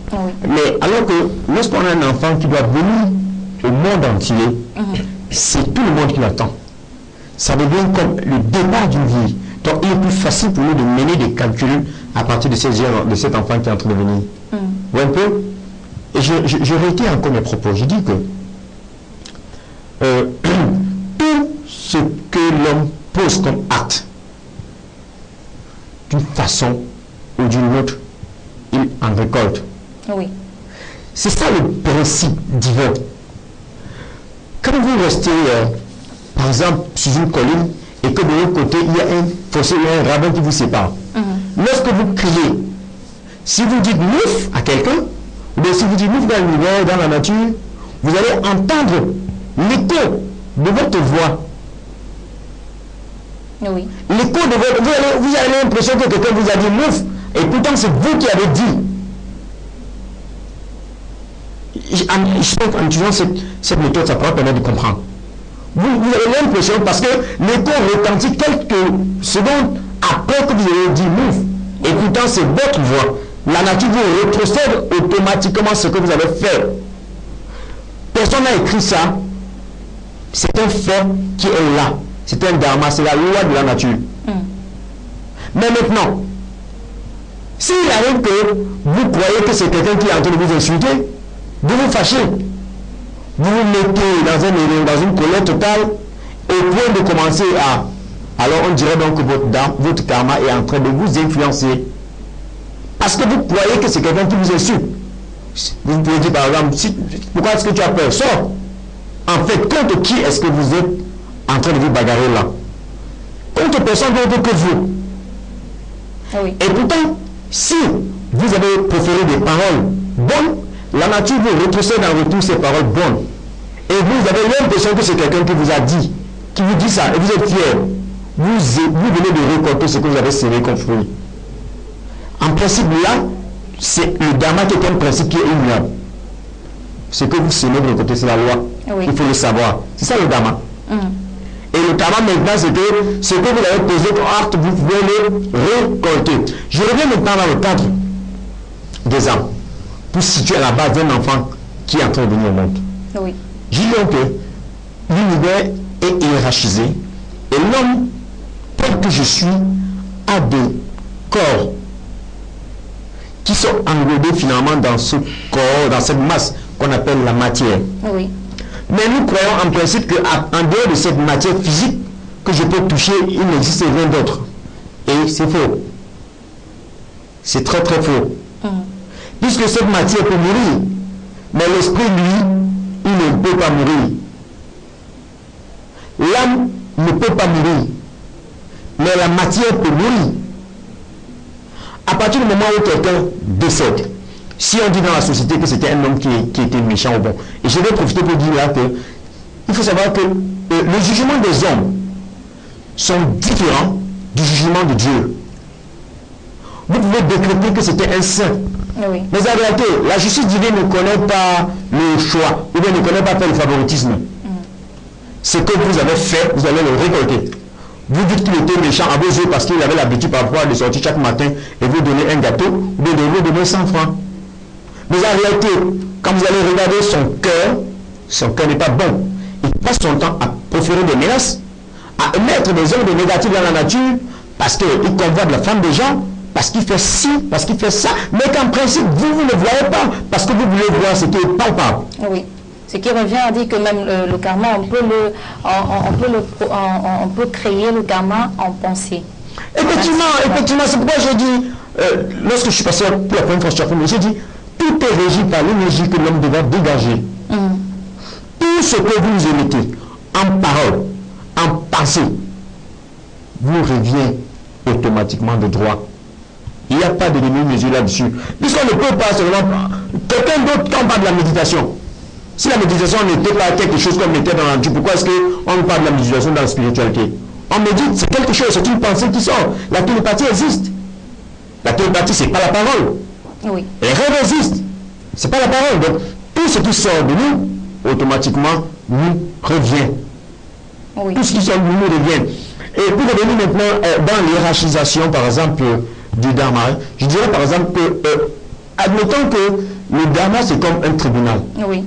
[SPEAKER 5] Mais alors que lorsqu'on a un enfant qui doit venir au monde entier, mhm. c'est tout le monde qui l'attend. Ça devient comme le départ d'une vie. Donc il est plus facile pour nous de mener des calculs à partir de, ces, de cet enfant qui est en train de venir. Mm. un peu Et je, je, je encore mes propos. Je dis que euh, tout ce que l'homme pose comme acte, d'une façon ou d'une autre, il en récolte.
[SPEAKER 1] Oui.
[SPEAKER 5] C'est ça le principe divin. Quand vous restez, euh, par exemple, sur une colline et que de l'autre côté, il y a un fossé, il y a un rabbin qui vous sépare. Mm-hmm. Lorsque vous criez, si vous dites mouf à quelqu'un, ou bien si vous dites mouf dans l'univers, dans la nature, vous allez entendre l'écho de votre voix.
[SPEAKER 1] Oui.
[SPEAKER 5] L'écho de votre voix, vous avez l'impression que quelqu'un vous a dit mouf, et pourtant c'est vous qui avez dit. Je pense qu'en utilisant cette, méthode, ça pourra permettre de comprendre. Vous, avez l'impression, parce que l'écho retentit quelques secondes après que vous avez dit mouf, et pourtant c'est votre voix la nature vous retrocède automatiquement ce que vous avez fait. Personne n'a écrit ça. C'est un fait qui est là. C'est un dharma, c'est la loi de la nature. Hmm. Mais maintenant, s'il arrive que vous croyez que c'est quelqu'un qui est en train de vous insulter, vous vous fâchez. Vous vous mettez dans, un, dans une colère totale au point de commencer à... Alors on dirait donc que votre, votre karma est en train de vous influencer. Parce que vous croyez que c'est quelqu'un qui vous insulte. Vous pouvez dire par exemple, pourquoi est-ce que tu as peur? Sors. En fait, contre qui est-ce que vous êtes en train de vous bagarrer là? Contre personne d'autre que vous.
[SPEAKER 1] Ah
[SPEAKER 5] Et pourtant, si vous avez préféré des paroles bonnes, la nature vous retrousser dans retour ces paroles bonnes. Et vous avez l'impression que c'est quelqu'un qui vous a dit, qui vous dit ça, et vous êtes fier. Vous, vous venez de récolter ce que vous avez serré comme fruit. En principe, là, c'est le dharma qui est un principe qui est immuable. Ce que vous semez de côté, c'est la loi. Il faut le savoir. C'est ça le dharma. Mm. Et le dharma maintenant, c'est que ce que vous avez posé comme acte, vous pouvez le récolter. Je reviens maintenant dans le cadre des âmes pour situer à la base d'un enfant qui est en train de venir au monde.
[SPEAKER 1] Oui.
[SPEAKER 5] Je dis donc que l'univers est hiérarchisé et l'homme, tel que je suis, a des corps qui sont englobés finalement dans ce corps, dans cette masse qu'on appelle la matière.
[SPEAKER 1] Oui.
[SPEAKER 5] Mais nous croyons en principe qu'en dehors de cette matière physique que je peux toucher, il n'existe rien d'autre. Et c'est faux. C'est très très faux. Mm. Puisque cette matière peut mourir, mais l'esprit, lui, il ne peut pas mourir. L'âme ne peut pas mourir, mais la matière peut mourir à partir du moment où quelqu'un décède, si on dit dans la société que c'était un homme qui, était méchant ou bon, et je vais profiter pour dire là que il faut savoir que euh, le jugement des hommes sont différents du jugement de Dieu. Vous pouvez décréter que c'était un saint.
[SPEAKER 1] Mais
[SPEAKER 5] en réalité, la justice divine ne connaît pas le choix, ou bien ne connaît pas le favoritisme. Mm. Ce que vous avez fait, vous allez le récolter. Vous dites qu'il était méchant à vos yeux parce qu'il avait l'habitude parfois de sortir chaque matin et vous donner un gâteau ou de vous donner 100 francs. Mais en réalité, quand vous allez regarder son cœur, son cœur n'est pas bon. Il passe son temps à proférer des menaces, à émettre des œuvres négatives dans la nature parce qu'il convoite la femme des gens, parce qu'il fait ci, parce qu'il fait ça, mais qu'en principe, vous, vous ne voyez pas parce que vous voulez voir ce qui est palpable.
[SPEAKER 1] Oui. Ce qui revient à dire que même le, karma, on peut, le, on, peut le, on, peut créer le karma en pensée.
[SPEAKER 5] Effectivement, effectivement, c'est pourquoi j'ai dit, euh, lorsque je suis passé pour la première fois sur j'ai dit, tout est régi par l'énergie que l'homme doit dégager. Mm. Tout ce que vous émettez en parole, en pensée, vous revient automatiquement de droit. Il n'y a pas de demi-mesure là-dessus. Puisqu'on ne peut pas seulement... Quelqu'un d'autre, quand on parle de la méditation, si la méditation n'était pas quelque chose comme était dans la pourquoi est-ce qu'on parle de la méditation dans la spiritualité? On médite, c'est quelque chose, c'est une pensée qui sort. La télépathie existe. La télépathie, ce n'est pas la parole.
[SPEAKER 1] Oui.
[SPEAKER 5] Les rêves existent. Ce n'est pas la parole. Donc, tout ce qui sort de nous, automatiquement, nous revient. Tout ce qui sont nous reviennent. Et pour revenir maintenant euh, dans l'hierarchisation, par exemple, du Dharma, je dirais par exemple que, euh, admettons que le Dharma c'est comme un tribunal.
[SPEAKER 1] Oui.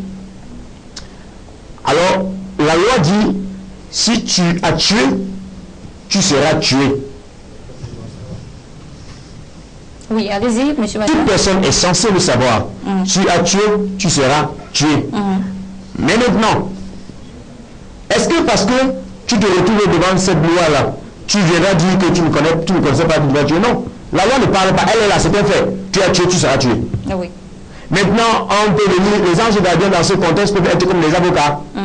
[SPEAKER 5] Alors, la loi dit, si tu as tué, tu seras tué.
[SPEAKER 1] Oui, allez-y, monsieur
[SPEAKER 5] Toute personne est censée le savoir.
[SPEAKER 1] Mm.
[SPEAKER 5] Tu as tué, tu seras tué.
[SPEAKER 1] Mm.
[SPEAKER 5] Mais maintenant, est-ce que parce que tu te retrouves devant cette loi-là, tu viendras dire que tu ne connais, tu ne pas tu vas tuer Non. La loi ne parle pas, elle est là, c'est un fait. Tu as tué, tu seras tué.
[SPEAKER 1] Ah oui.
[SPEAKER 5] Maintenant, on peut venir, les anges gardiens dans ce contexte peuvent être comme les avocats.
[SPEAKER 1] Mm.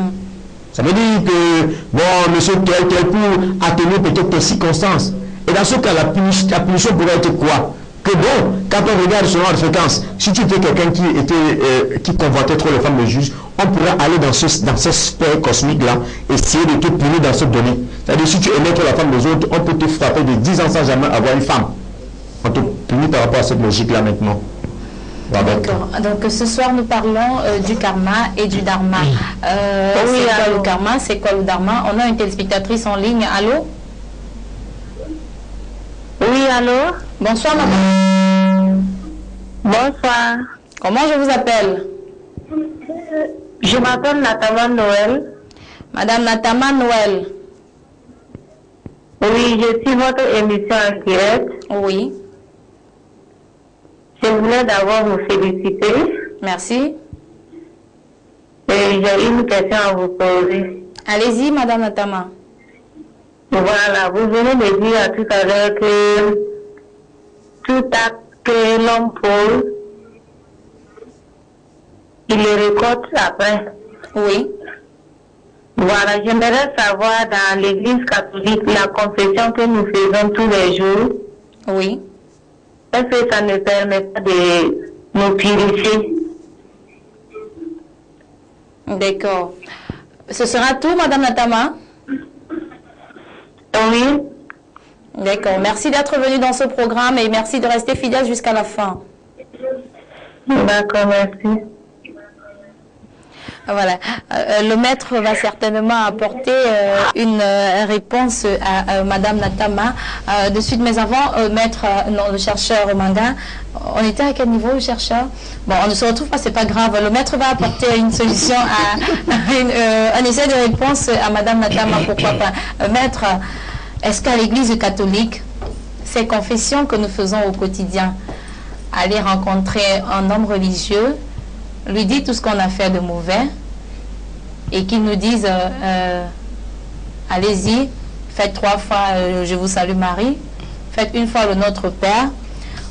[SPEAKER 5] Ça veut dire que, bon, monsieur tel, tel, pour atténuer peut-être tes circonstances. Et dans ce cas, la punition, la punition pourrait être quoi? Que bon, quand on regarde selon la fréquence, si tu étais quelqu'un qui était, euh, qui convoitait trop les femmes de juge, on pourrait aller dans ce, dans ce sphère cosmique-là, essayer de te punir dans cette donnée. C'est-à-dire, si tu aimais trop la femme des autres, on peut te frapper de 10 ans sans jamais avoir une femme. On te punit par rapport à cette logique-là maintenant.
[SPEAKER 1] D'accord. Donc ce soir, nous parlons euh, du karma et du dharma. Euh,
[SPEAKER 9] Oui,
[SPEAKER 1] c'est quoi
[SPEAKER 9] allô.
[SPEAKER 1] le karma? C'est quoi le dharma? On a une téléspectatrice en ligne. Allô?
[SPEAKER 9] Oui, allô?
[SPEAKER 1] Bonsoir, madame.
[SPEAKER 9] Bonsoir.
[SPEAKER 1] Comment je vous appelle?
[SPEAKER 9] Je m'appelle Nathalie Noël.
[SPEAKER 1] Madame Natama Noël.
[SPEAKER 9] Oui, je suis votre émission en direct.
[SPEAKER 1] Oui,
[SPEAKER 9] Je voulais d'abord vous féliciter.
[SPEAKER 1] merci.
[SPEAKER 9] Et j'ai une question à vous poser.
[SPEAKER 1] Allez-y, madame Natama.
[SPEAKER 9] Voilà, vous venez de dire tout à l'heure que tout acte que l'homme pose, il le récolte après.
[SPEAKER 1] Oui,
[SPEAKER 9] Voilà, j'aimerais savoir dans l'église catholique, la confession que nous faisons tous les jours,
[SPEAKER 1] oui.
[SPEAKER 9] Est-ce que ça ne permet pas de nous purifier
[SPEAKER 1] D'accord. Ce sera tout, madame Natama?
[SPEAKER 9] Oui,
[SPEAKER 1] D'accord. Merci d'être venu dans ce programme et merci de rester fidèle jusqu'à la fin.
[SPEAKER 9] d'accord, merci.
[SPEAKER 1] Voilà. Euh, le maître va certainement apporter euh, une euh, réponse à, à Madame Natama. De suite, mais avant, maître, non, le chercheur Manga, on était à quel niveau, le chercheur? Bon, on ne se retrouve pas, c'est pas grave. Le maître va apporter une solution, à, une, un essai de réponse à Madame Natama, pourquoi pas. Maître, est-ce qu'à l'Église catholique, ces confessions que nous faisons au quotidien, aller rencontrer un homme religieux, lui dire tout ce qu'on a fait de mauvais et qu'il nous dise euh, euh, allez-y, faites trois fois euh, Je vous salue Marie, faites une fois le Notre Père.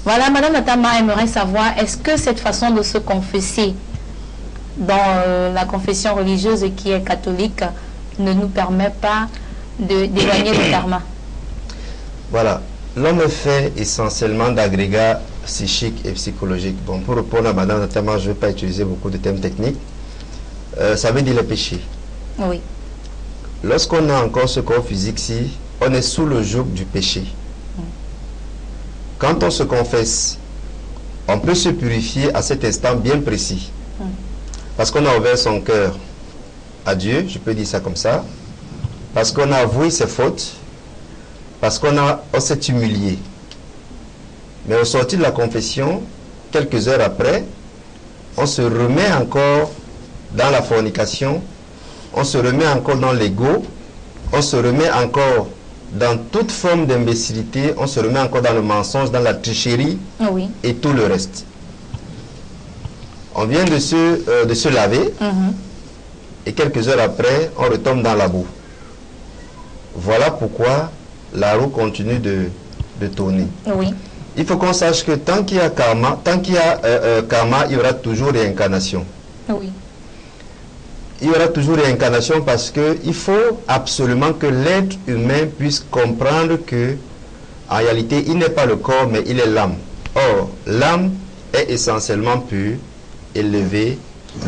[SPEAKER 1] Voilà, Madame Natama aimerait savoir est-ce que cette façon de se confesser dans la confession religieuse qui est catholique ne nous permet pas d'éloigner le karma?
[SPEAKER 3] Voilà. L'homme fait essentiellement d'agrégats psychiques et psychologiques. Bon, pour répondre à Madame Natama, je ne vais pas utiliser beaucoup de termes techniques. Euh, ça veut dire le péché.
[SPEAKER 1] Oui,
[SPEAKER 3] Lorsqu'on a encore ce corps physique-ci, on est sous le joug du péché. Quand on se confesse, on peut se purifier à cet instant bien précis. Parce qu'on a ouvert son cœur à Dieu, je peux dire ça comme ça. Parce qu'on a avoué ses fautes. Parce qu'on on s'est humilié. Mais au sortir de la confession, quelques heures après, on se remet encore dans la fornication, on se remet encore dans l'ego, on se remet encore dans toute forme d'imbécilité, on se remet encore dans le mensonge, dans la tricherie
[SPEAKER 1] oui.
[SPEAKER 3] et tout le reste. On vient de se, euh, de se laver
[SPEAKER 1] Mhm.
[SPEAKER 3] et quelques heures après, on retombe dans la boue. Voilà pourquoi la roue continue de, de tourner.
[SPEAKER 1] Oui,
[SPEAKER 3] Il faut qu'on sache que tant qu'il y a karma, tant qu'il y a euh, euh, karma, il y aura toujours réincarnation.
[SPEAKER 1] oui,
[SPEAKER 3] il y aura toujours réincarnation parce que il faut absolument que l'être humain puisse comprendre que en réalité il n'est pas le corps mais il est l'âme. Or l'âme est essentiellement pure, élevée,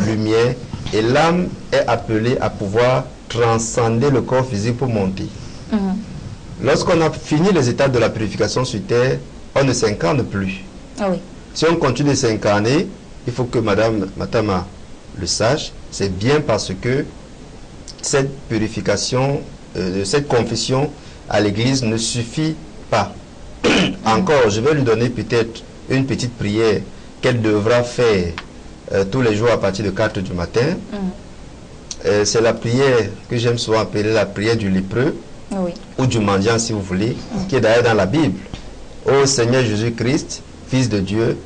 [SPEAKER 3] lumière et l'âme est appelée à pouvoir transcender le corps physique pour monter.
[SPEAKER 1] Mhm.
[SPEAKER 3] Lorsqu'on a fini les étapes de la purification sur terre, on ne s'incarne plus.
[SPEAKER 1] Ah oui.
[SPEAKER 3] Si on continue de s'incarner, il faut que Madame Matama le sache, c'est bien parce que cette purification euh, cette confession à l'église ne suffit pas. Encore, je vais lui donner peut-être une petite prière qu'elle devra faire euh, tous les jours à partir de 4 du matin. Euh, C'est la prière que j'aime souvent appeler la prière du lépreux
[SPEAKER 1] Oui.
[SPEAKER 3] ou du mendiant si vous voulez, qui est d'ailleurs dans la Bible. Ô Seigneur Jésus-Christ, Fils de Dieu,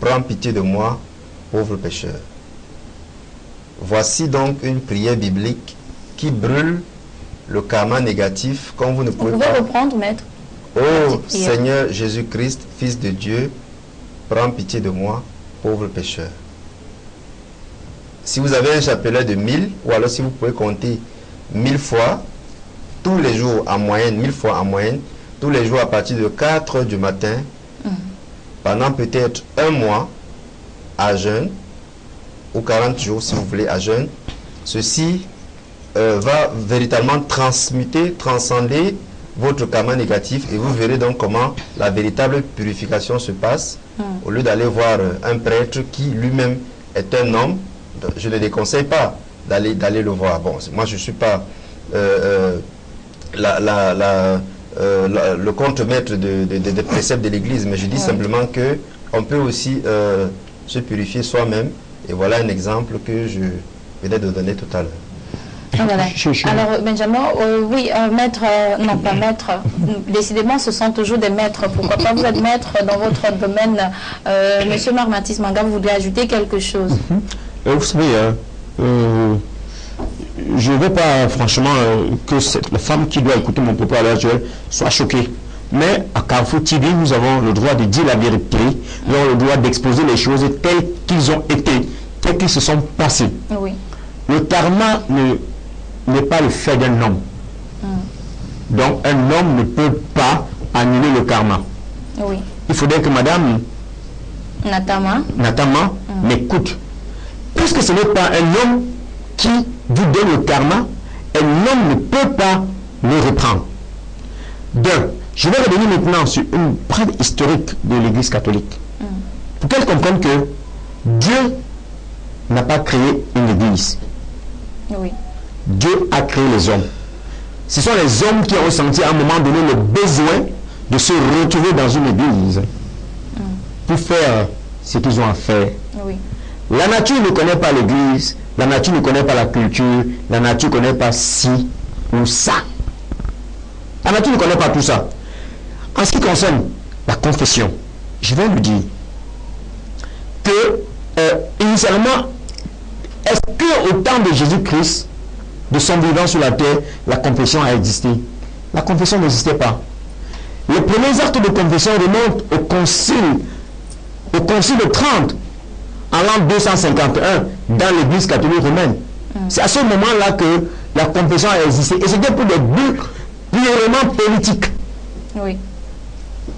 [SPEAKER 3] prends pitié de moi, pauvre pécheur. Voici donc une prière biblique qui brûle le karma négatif comme vous ne
[SPEAKER 1] Vous
[SPEAKER 3] pouvez
[SPEAKER 1] pouvez
[SPEAKER 3] pas.
[SPEAKER 1] reprendre, maître
[SPEAKER 3] Ô. Seigneur Jésus-Christ, Fils de Dieu, prends pitié de moi, pauvre pécheur. Si vous avez un chapelet de 1000, ou alors si vous pouvez compter 1000 fois, tous les jours en moyenne, 1000 fois en moyenne, tous les jours à partir de 4 heures du matin, pendant peut-être un mois à jeûne, ou 40 jours si vous voulez à jeûne, ceci euh, va véritablement transmuter, transcender votre karma négatif et vous verrez donc comment la véritable purification se passe au lieu d'aller voir euh, un prêtre qui lui-même est un homme. Je ne déconseille pas d'aller d'aller le voir. Bon, moi je ne suis pas euh, euh, la- la- la, euh, la- le contre-maître de- de- de- des préceptes de l'Église, mais je dis simplement que on peut aussi euh, se purifier soi-même. Et voilà un exemple que je venais de donner tout à l'heure.
[SPEAKER 1] Ah, voilà. Alors, Benjamin, euh, oui, euh, maître, euh, non pas maître, décidément, ce sont toujours des maîtres. Pourquoi pas vous êtes maître dans votre domaine euh, Monsieur Marmatis Manga, vous voulez ajouter quelque chose?
[SPEAKER 5] Euh, vous savez, euh, euh, je ne veux pas franchement euh, que cette, la femme qui doit écouter mon propos à l'heure actuelle soit choquée. Mais à Carrefour TV, nous avons le droit de dire la vérité, nous avons le droit d'exposer les choses telles qu'ils ont été, telles qu'ils se sont passées.
[SPEAKER 1] Oui.
[SPEAKER 5] Le karma ne- n'est pas le fait d'un homme. Donc un homme ne peut pas annuler le karma.
[SPEAKER 1] Oui.
[SPEAKER 5] Il faudrait que madame
[SPEAKER 1] Natama
[SPEAKER 5] Natama m'écoute. Puisque ce n'est pas un homme qui vous donne le karma, un homme ne peut pas le reprendre. Deux, je vais revenir maintenant sur une preuve historique de l'Église catholique. Pour qu'elle comprenne que Dieu n'a pas créé une Église.
[SPEAKER 1] Oui.
[SPEAKER 5] Dieu a créé les hommes. Ce sont les hommes qui ont ressenti à un moment donné le besoin de se retrouver dans une église pour faire ce qu'ils ont à faire.
[SPEAKER 1] Oui.
[SPEAKER 5] La nature ne connaît pas l'église, la nature ne connaît pas la culture, la nature ne connaît pas ci ou ça. La nature ne connaît pas tout ça. En ce qui concerne la confession, je vais lui dire que euh, initialement, est-ce que au temps de Jésus-Christ, de son vivant sur la terre, la confession a existé? La confession n'existait pas. Les premiers actes de confession remontent au concile, au concile de Trente, en l'an 251, dans l'église catholique romaine. C'est à ce moment-là que la confession a existé. Et c'était pour des buts purement politiques.
[SPEAKER 1] Oui.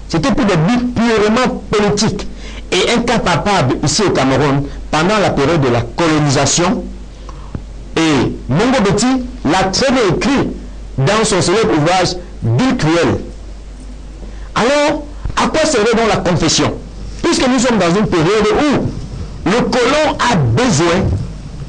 [SPEAKER 5] C'était pour des buts purement politiques. Et incapable ici au Cameroun, pendant la période de la colonisation, et Mongo Betty l'a très bien écrit dans son célèbre ouvrage Bill Cruel. Alors, à quoi serait donc la confession? Puisque nous sommes dans une période où le colon a besoin,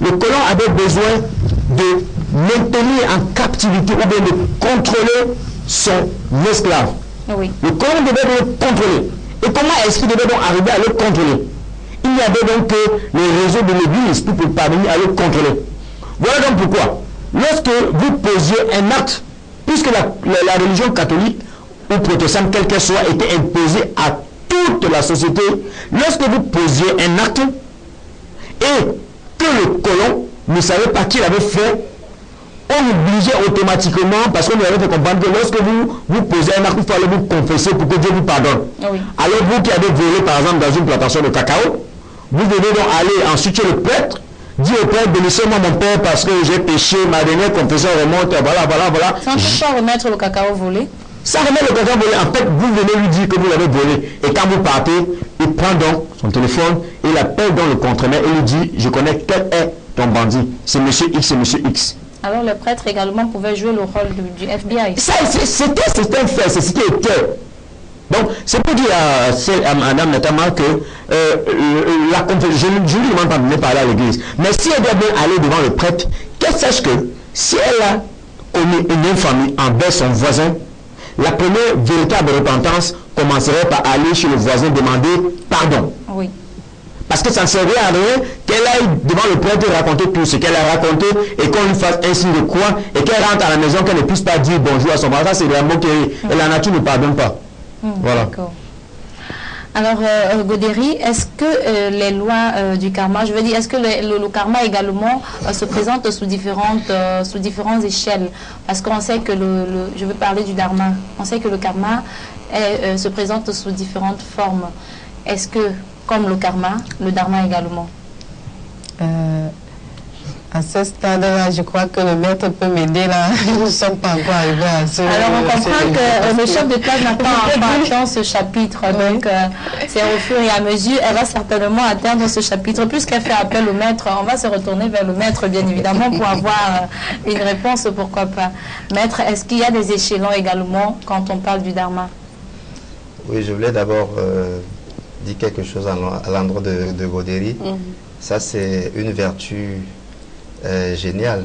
[SPEAKER 5] le colon avait besoin de maintenir en captivité ou bien de contrôler son esclave.
[SPEAKER 1] Oui.
[SPEAKER 5] Le colon devait le contrôler. Et comment est-ce qu'il devait donc arriver à le contrôler? Il n'y avait donc que les réseaux de l'église pour pour parvenir à le contrôler. Voilà donc pourquoi, lorsque vous posiez un acte, puisque la, la- la religion catholique ou protestante, quelle qu'elle soit, était imposée à toute la société, lorsque vous posiez un acte et que le colon ne savait pas qui l'avait fait, on obligeait automatiquement, parce qu'on lui avait fait comprendre que lorsque vous, vous posez un acte, il aller vous confesser pour que Dieu vous pardonne.
[SPEAKER 1] Oui.
[SPEAKER 5] Alors vous qui avez volé par exemple dans une plantation de cacao, vous devez donc aller ensuite chez le prêtre, dire au prêtre, bénissez-moi mon père parce que j'ai péché, ma dernière confession remonte, voilà, voilà, voilà.
[SPEAKER 1] Sans toutefois remettre le cacao volé.
[SPEAKER 5] Ça remet le cacao volé. En fait, vous venez lui dire que vous l'avez volé. Et quand vous partez, il prend donc son téléphone, il appelle dans le contremaître et lui dit, je connais quel est ton bandit. C'est monsieur X, c'est monsieur X.
[SPEAKER 1] Alors le prêtre également pouvait jouer le rôle du, du FBI.
[SPEAKER 5] Ça, c'était c'était un fait, c'est ce qui était. Donc, c'est pour dire à, Madame notamment que euh, le- la confession, je ne lui demande pas de parler à l'église, mais si elle doit bien aller devant le prêtre, qu'elle sache que si elle a commis une infamie envers son voisin, la première véritable repentance commencerait par aller chez le voisin demander pardon.
[SPEAKER 1] Oui.
[SPEAKER 5] Parce que ça ne servirait à rien qu'elle aille devant le prêtre raconter tout ce qu'elle a raconté et qu'on lui fasse un signe de croix et qu'elle rentre à la maison, qu'elle ne puisse pas dire bonjour à son voisin. Ça, c'est le mot que la nature ne pardonne pas.
[SPEAKER 1] Hmm,
[SPEAKER 5] voilà.
[SPEAKER 1] Alors, euh, est-ce que euh, les lois euh, du karma, je veux dire, est-ce que le, karma également euh, se présente sous différentes, échelles? Parce qu'on sait que le, je veux parler du dharma, on sait que le karma se présente sous différentes formes. Est-ce que, comme le karma, le dharma également?
[SPEAKER 6] À ce stade-là, je crois que le maître peut m'aider là. Nous ne sommes pas encore arrivés à ce
[SPEAKER 1] Alors on comprend que euh, le chef de classe n'a pas encore atteint ce chapitre, donc euh, c'est au fur et à mesure, elle va certainement atteindre ce chapitre. Puisqu'elle fait appel au maître, on va se retourner vers le maître bien évidemment pour avoir euh, une réponse, pourquoi pas. Maître, est-ce qu'il y a des échelons également quand on parle du dharma?
[SPEAKER 3] Oui, je voulais d'abord euh, dire quelque chose à l'en- à l'endroit de, de Godéry. Ça, c'est une vertu euh, géniale,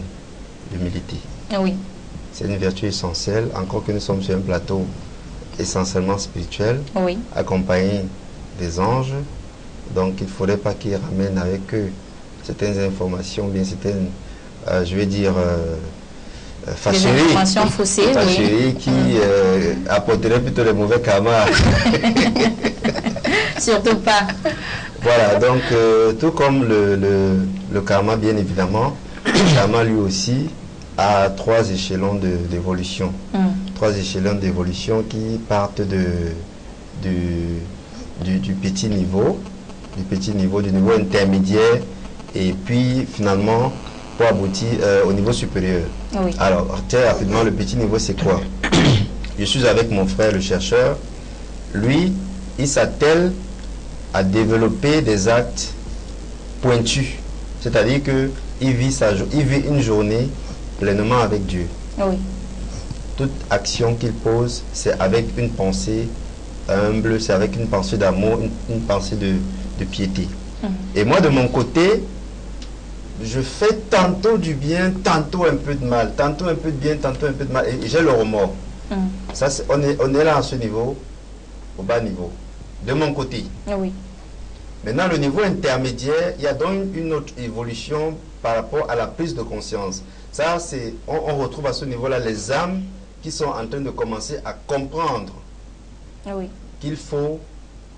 [SPEAKER 3] l'humilité.
[SPEAKER 1] Oui,
[SPEAKER 3] C'est une vertu essentielle, encore que nous sommes sur un plateau essentiellement spirituel,
[SPEAKER 1] oui,
[SPEAKER 3] accompagné des anges. Donc, il ne faudrait pas qu'ils ramènent avec eux certaines informations, bien certaines, euh, je vais dire, euh, euh,
[SPEAKER 1] des
[SPEAKER 3] fâcheries.
[SPEAKER 1] informations faussées, oui.
[SPEAKER 3] Fâcheries qui euh, apporteraient plutôt les mauvais karma.
[SPEAKER 1] Surtout pas.
[SPEAKER 3] Voilà, donc euh, tout comme le, le- le karma, bien évidemment, le karma lui aussi a trois échelons d'évolution.
[SPEAKER 1] Hum,
[SPEAKER 3] Trois échelons d'évolution qui partent de, du, du, du petit niveau, du petit niveau, du niveau intermédiaire, et puis finalement pour aboutir euh, au niveau supérieur.
[SPEAKER 1] Oui,
[SPEAKER 3] Alors, très rapidement, le petit niveau, c'est quoi? Je suis avec mon frère, le chercheur. Lui, il s'attelle à développer des actes pointus. C'est-à-dire qu'il vit, sa il vit une journée pleinement avec Dieu.
[SPEAKER 1] oui,
[SPEAKER 3] Toute action qu'il pose, c'est avec une pensée humble, c'est avec une pensée d'amour, une, une pensée de, de piété.
[SPEAKER 1] Mhm.
[SPEAKER 3] Et moi, de mon côté, je fais tantôt du bien, tantôt un peu de mal, tantôt un peu de bien, tantôt un peu de mal, et, j'ai le remords.
[SPEAKER 1] hum,
[SPEAKER 3] Ça, on, est, on est là à ce niveau, au bas niveau, de mon côté.
[SPEAKER 1] oui,
[SPEAKER 3] Maintenant, le niveau intermédiaire, il y a donc une autre évolution par rapport à la prise de conscience. Ça, c'est, on, on retrouve à ce niveau-là les âmes qui sont en train de commencer à comprendre
[SPEAKER 1] oui,
[SPEAKER 3] qu'il faut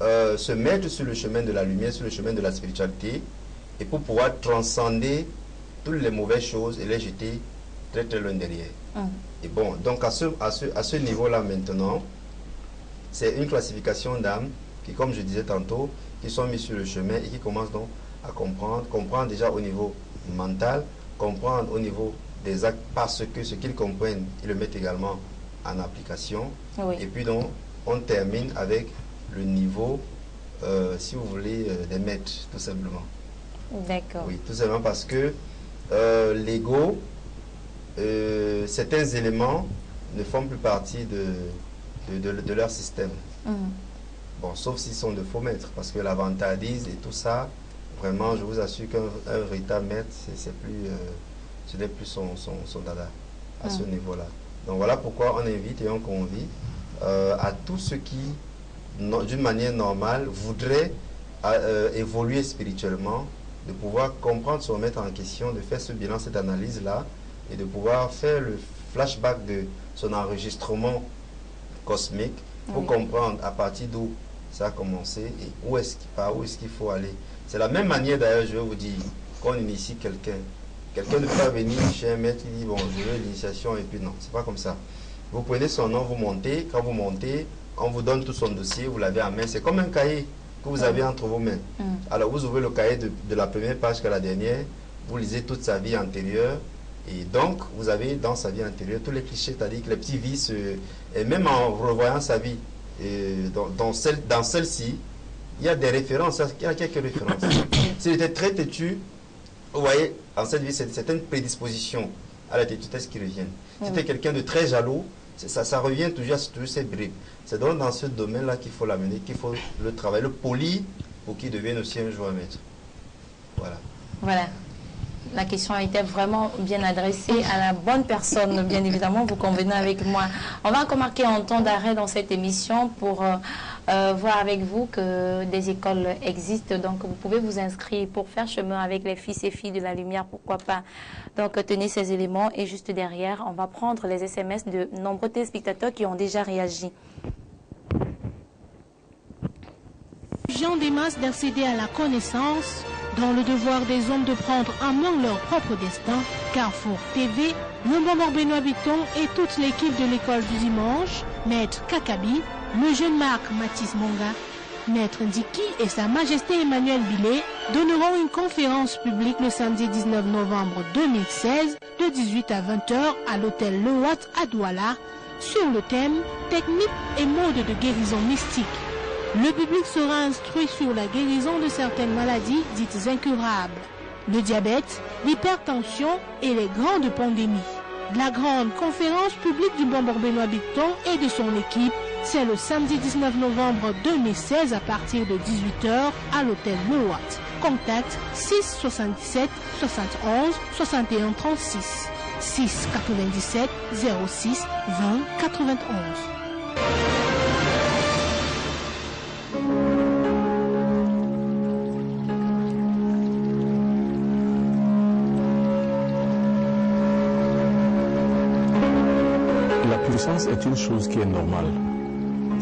[SPEAKER 3] euh, se mettre sur le chemin de la lumière, sur le chemin de la spiritualité, et pour pouvoir transcender toutes les mauvaises choses et les jeter très très loin derrière.
[SPEAKER 1] hum,
[SPEAKER 3] Et bon, donc à ce, à ce, à ce niveau-là maintenant, c'est une classification d'âmes qui, comme je disais tantôt, qui sont mis sur le chemin et qui commencent donc à comprendre, comprendre déjà au niveau mental, comprendre au niveau des actes parce que ce qu'ils comprennent, ils le mettent également en application.
[SPEAKER 1] oui.
[SPEAKER 3] Et puis donc, on termine avec le niveau, euh, si vous voulez, euh, des maîtres, tout simplement.
[SPEAKER 1] D'accord.
[SPEAKER 3] Oui, tout simplement parce que euh, l'ego, certains éléments ne font plus partie de, de, de- de leur système.
[SPEAKER 1] Hum,
[SPEAKER 3] Bon, sauf s'ils sont de faux maîtres, parce que la vantardise et tout ça, vraiment, je vous assure qu'un un véritable maître, c'est plus, euh, ce n'est plus son, son, son dada à ce
[SPEAKER 1] Mm.
[SPEAKER 3] niveau-là. Donc voilà pourquoi on invite et on convie euh, à tous ceux qui, no- d'une manière normale, voudraient euh, évoluer spirituellement, de pouvoir comprendre son maître en question, de faire ce bilan, cette analyse-là, et de pouvoir faire le flashback de son enregistrement cosmique pour
[SPEAKER 1] Oui.
[SPEAKER 3] comprendre à partir d'où ça a commencé et où est-ce qu'il par où est-ce qu'il faut aller. C'est la même manière d'ailleurs, je vais vous dire, quand on initie quelqu'un, quelqu'un ne peut pas venir chez un maître, il dit bon, je veux l'initiation et puis non, c'est pas comme ça. Vous prenez son nom, vous montez, quand vous montez, on vous donne tout son dossier, vous l'avez en main, c'est comme un cahier que vous avez entre vos mains.
[SPEAKER 1] hum,
[SPEAKER 3] Alors vous ouvrez le cahier de, de la première page qu'à la dernière, vous lisez toute sa vie antérieure, et donc vous avez dans sa vie antérieure tous les clichés, c'est-à-dire que les petits vices, euh, et même en revoyant sa vie, et dans, dans celle, dans celle-ci, il y a des références, il y a quelques références. S'il était très têtu, vous voyez, en cette vie, c'est certaines prédispositions à la têtutesse qui reviennent. Si c'était quelqu'un de très jaloux, ça, ça revient toujours à toujours ces bribes. C'est donc dans ce domaine-là qu'il faut l'amener, qu'il faut le travailler, le polir pour qu'il devienne aussi un jour un maître. Voilà.
[SPEAKER 1] Voilà. La question a été vraiment bien adressée à la bonne personne, bien évidemment, vous convenez avec moi. On va encore marquer un temps d'arrêt dans cette émission pour euh, euh, voir avec vous que des écoles existent. Donc, vous pouvez vous inscrire pour faire chemin avec les fils et filles de la lumière, pourquoi pas. Donc, tenez ces éléments et juste derrière, on va prendre les SMS de nombreux téléspectateurs qui ont déjà réagi.
[SPEAKER 7] Jean masses d'accéder à la connaissance, dans le devoir des hommes de prendre en main leur propre destin, Carrefour TV, le moment Benoît Bitton et toute l'équipe de l'école du dimanche, Maître Kakabi, le jeune Marc Mathis Monga, Maître Ndiki et Sa Majesté Emmanuel Billet donneront une conférence publique le samedi 19 novembre 2016 de 18 à 20h à l'hôtel Le Watt à Douala sur le thème Technique et mode de guérison mystique. Le public sera instruit sur la guérison de certaines maladies dites incurables, le diabète, l'hypertension et les grandes pandémies. La grande conférence publique du bonbon Benoît Bicton et de son équipe, c'est le samedi 19 novembre 2016 à partir de 18h à l'hôtel Watt. Contact 6 77 71 61 36 6 97 06 20 91.
[SPEAKER 8] Puissance est une chose qui est normale.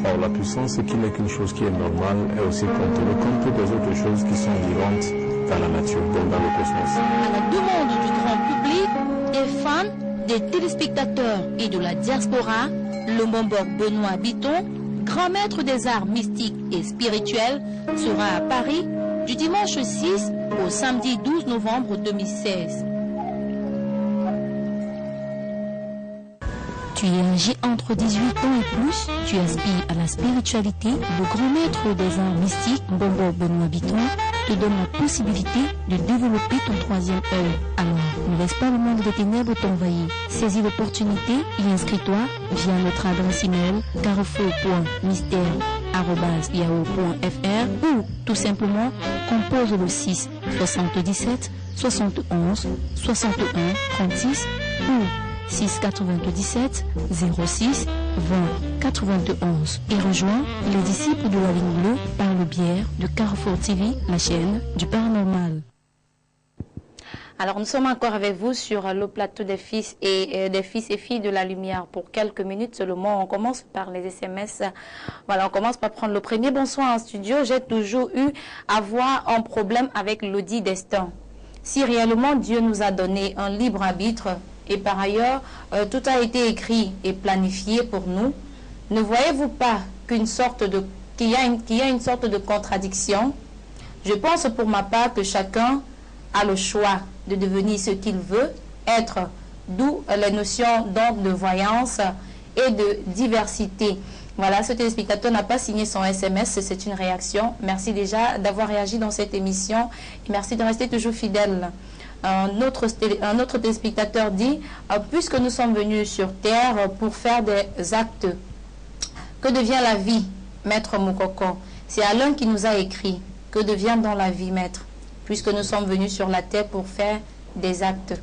[SPEAKER 8] Or, la puissance, ce qui n'est qu'une chose qui est normale, est aussi contenue comme toutes les autres choses qui sont vivantes dans la nature, donc dans le cosmos.
[SPEAKER 2] À la demande du grand public, des fans, des téléspectateurs et de la diaspora, le Mombok Benoît Biton, grand maître des arts mystiques et spirituels, sera à Paris du dimanche 6 au samedi 12 novembre 2016. Tu es âgé entre 18 ans et plus, tu aspires à la spiritualité, le grand maître des arts mystiques, Bobo Benoît Biton, te donne la possibilité de développer ton troisième œil. Alors, ne laisse pas le monde des ténèbres t'envahir. Saisis l'opportunité et inscris-toi via notre adresse email carrefour.mystère.yahoo.fr ou tout simplement compose le 6 77 71 61 36 ou 6 97 06 20 91 et rejoins les disciples de la ligne bleue par le biais de Carrefour TV, la chaîne du paranormal.
[SPEAKER 1] Alors nous sommes encore avec vous sur le plateau des fils et euh, des fils et filles de la lumière pour quelques minutes seulement. On commence par les SMS. Voilà, on commence par prendre le premier. Bonsoir en studio. J'ai toujours eu à voir un problème avec l'audit destin. Si réellement Dieu nous a donné un libre arbitre, et par ailleurs, euh, tout a été écrit et planifié pour nous. Ne voyez-vous pas qu'une sorte de qu'il y, a une, qu'il y a une sorte de contradiction? Je pense pour ma part que chacun a le choix de devenir ce qu'il veut être, d'où les notions d'ordre de voyance et de diversité. Voilà, ce téléspectateur n'a pas signé son SMS, c'est une réaction. Merci déjà d'avoir réagi dans cette émission et merci de rester toujours fidèle un autre, un autre téléspectateur dit, euh, puisque nous sommes venus sur Terre pour faire des actes, que devient la vie, maître Moukoko? C'est Alain qui nous a écrit, que devient dans la vie, maître, puisque nous sommes venus sur la Terre pour faire des actes?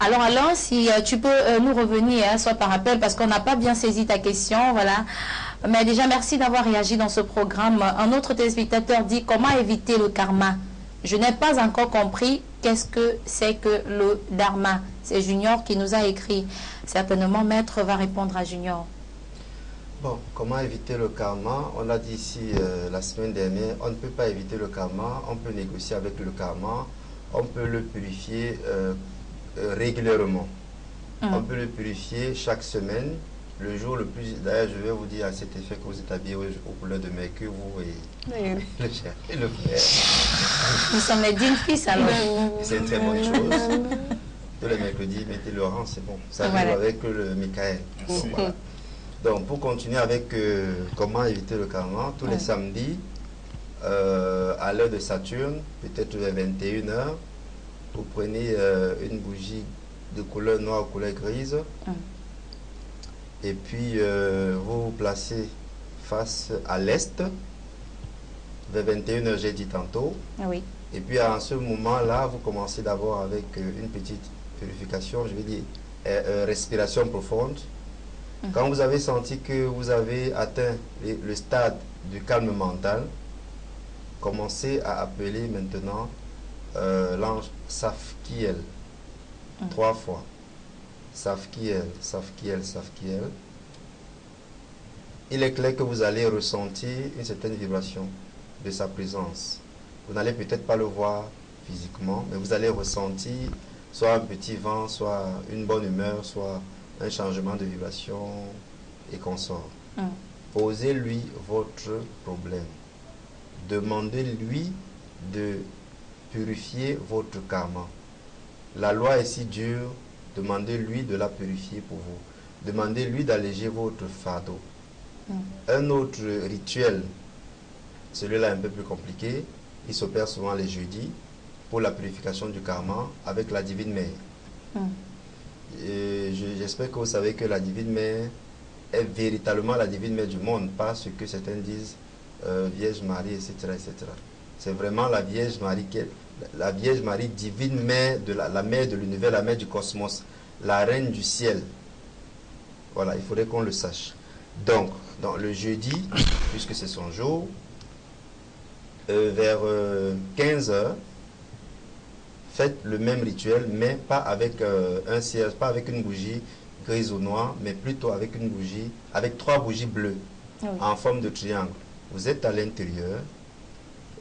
[SPEAKER 1] Alors Alain, si euh, tu peux euh, nous revenir, hein, soit par appel, parce qu'on n'a pas bien saisi ta question, voilà. Mais déjà, merci d'avoir réagi dans ce programme. Un autre téléspectateur dit comment éviter le karma? Je n'ai pas encore compris qu'est-ce que c'est que le dharma. C'est Junior qui nous a écrit. Certainement, Maître va répondre à Junior.
[SPEAKER 3] Bon, comment éviter le karma? On l'a dit ici euh, la semaine dernière, on ne peut pas éviter le karma, on peut négocier avec le karma, on peut le purifier euh, euh, régulièrement.
[SPEAKER 1] Hum.
[SPEAKER 3] On peut le purifier chaque semaine. Le jour le plus... D'ailleurs, je vais vous dire à cet effet que vous êtes habillé aux, aux couleurs de mercure, vous et
[SPEAKER 6] Oui.
[SPEAKER 3] le cher et le frère.
[SPEAKER 1] Nous sommes les dignes fils alors.
[SPEAKER 3] C'est une très bonne chose. Tous les mercredis, mettez Laurent, c'est bon. Ça arrive
[SPEAKER 1] Voilà.
[SPEAKER 3] avec le Michael. Voilà. Donc, pour continuer avec euh, comment éviter le karma, tous
[SPEAKER 1] Ouais.
[SPEAKER 3] les samedis, euh, à l'heure de Saturne, peut-être vers 21h, vous prenez euh, une bougie de couleur noire ou couleur grise. Et puis, euh, vous vous placez face à l'est. vers 21h, j'ai dit tantôt.
[SPEAKER 1] Oui.
[SPEAKER 3] Et puis à ce moment-là, vous commencez d'abord avec euh, une petite purification, je vais dire euh, respiration profonde.
[SPEAKER 1] Mhm.
[SPEAKER 3] Quand vous avez senti que vous avez atteint le, le stade du calme mental, commencez à appeler maintenant euh, l'ange Safkiel.
[SPEAKER 1] Mhm.
[SPEAKER 3] Trois fois. Safkiel, Safkiel, Safkiel. Il est clair que vous allez ressentir une certaine vibration de sa présence. Vous n'allez peut-être pas le voir physiquement, mais vous allez ressentir soit un petit vent, soit une bonne humeur, soit un changement de vibration et consort.
[SPEAKER 1] Mm.
[SPEAKER 3] Posez-lui votre problème. Demandez-lui de purifier votre karma. La loi est si dure, demandez-lui de la purifier pour vous. Demandez-lui d'alléger votre fardeau.
[SPEAKER 1] Mm.
[SPEAKER 3] Un autre rituel, celui-là un peu plus compliqué, il s'opère souvent les jeudis pour la purification du karma avec la divine mère.
[SPEAKER 1] Mm.
[SPEAKER 3] Je- J'espère que vous savez que la divine mère est véritablement la divine mère du monde, pas ce que certains disent euh, Vierge Marie, etc. etc. C'est vraiment la Vierge Marie, qui est- la Vierge Marie, divine mère de la, la mère de l'univers, la mère du cosmos, la reine du ciel. Voilà, il faudrait qu'on le sache. Donc, dans le jeudi, puisque c'est son jour, euh, vers 15h, faites le même rituel, mais pas avec euh, un cierge, pas avec une bougie grise ou noire, mais plutôt avec une bougie, avec trois bougies bleues
[SPEAKER 1] Oui.
[SPEAKER 3] en forme de triangle. Vous êtes à l'intérieur,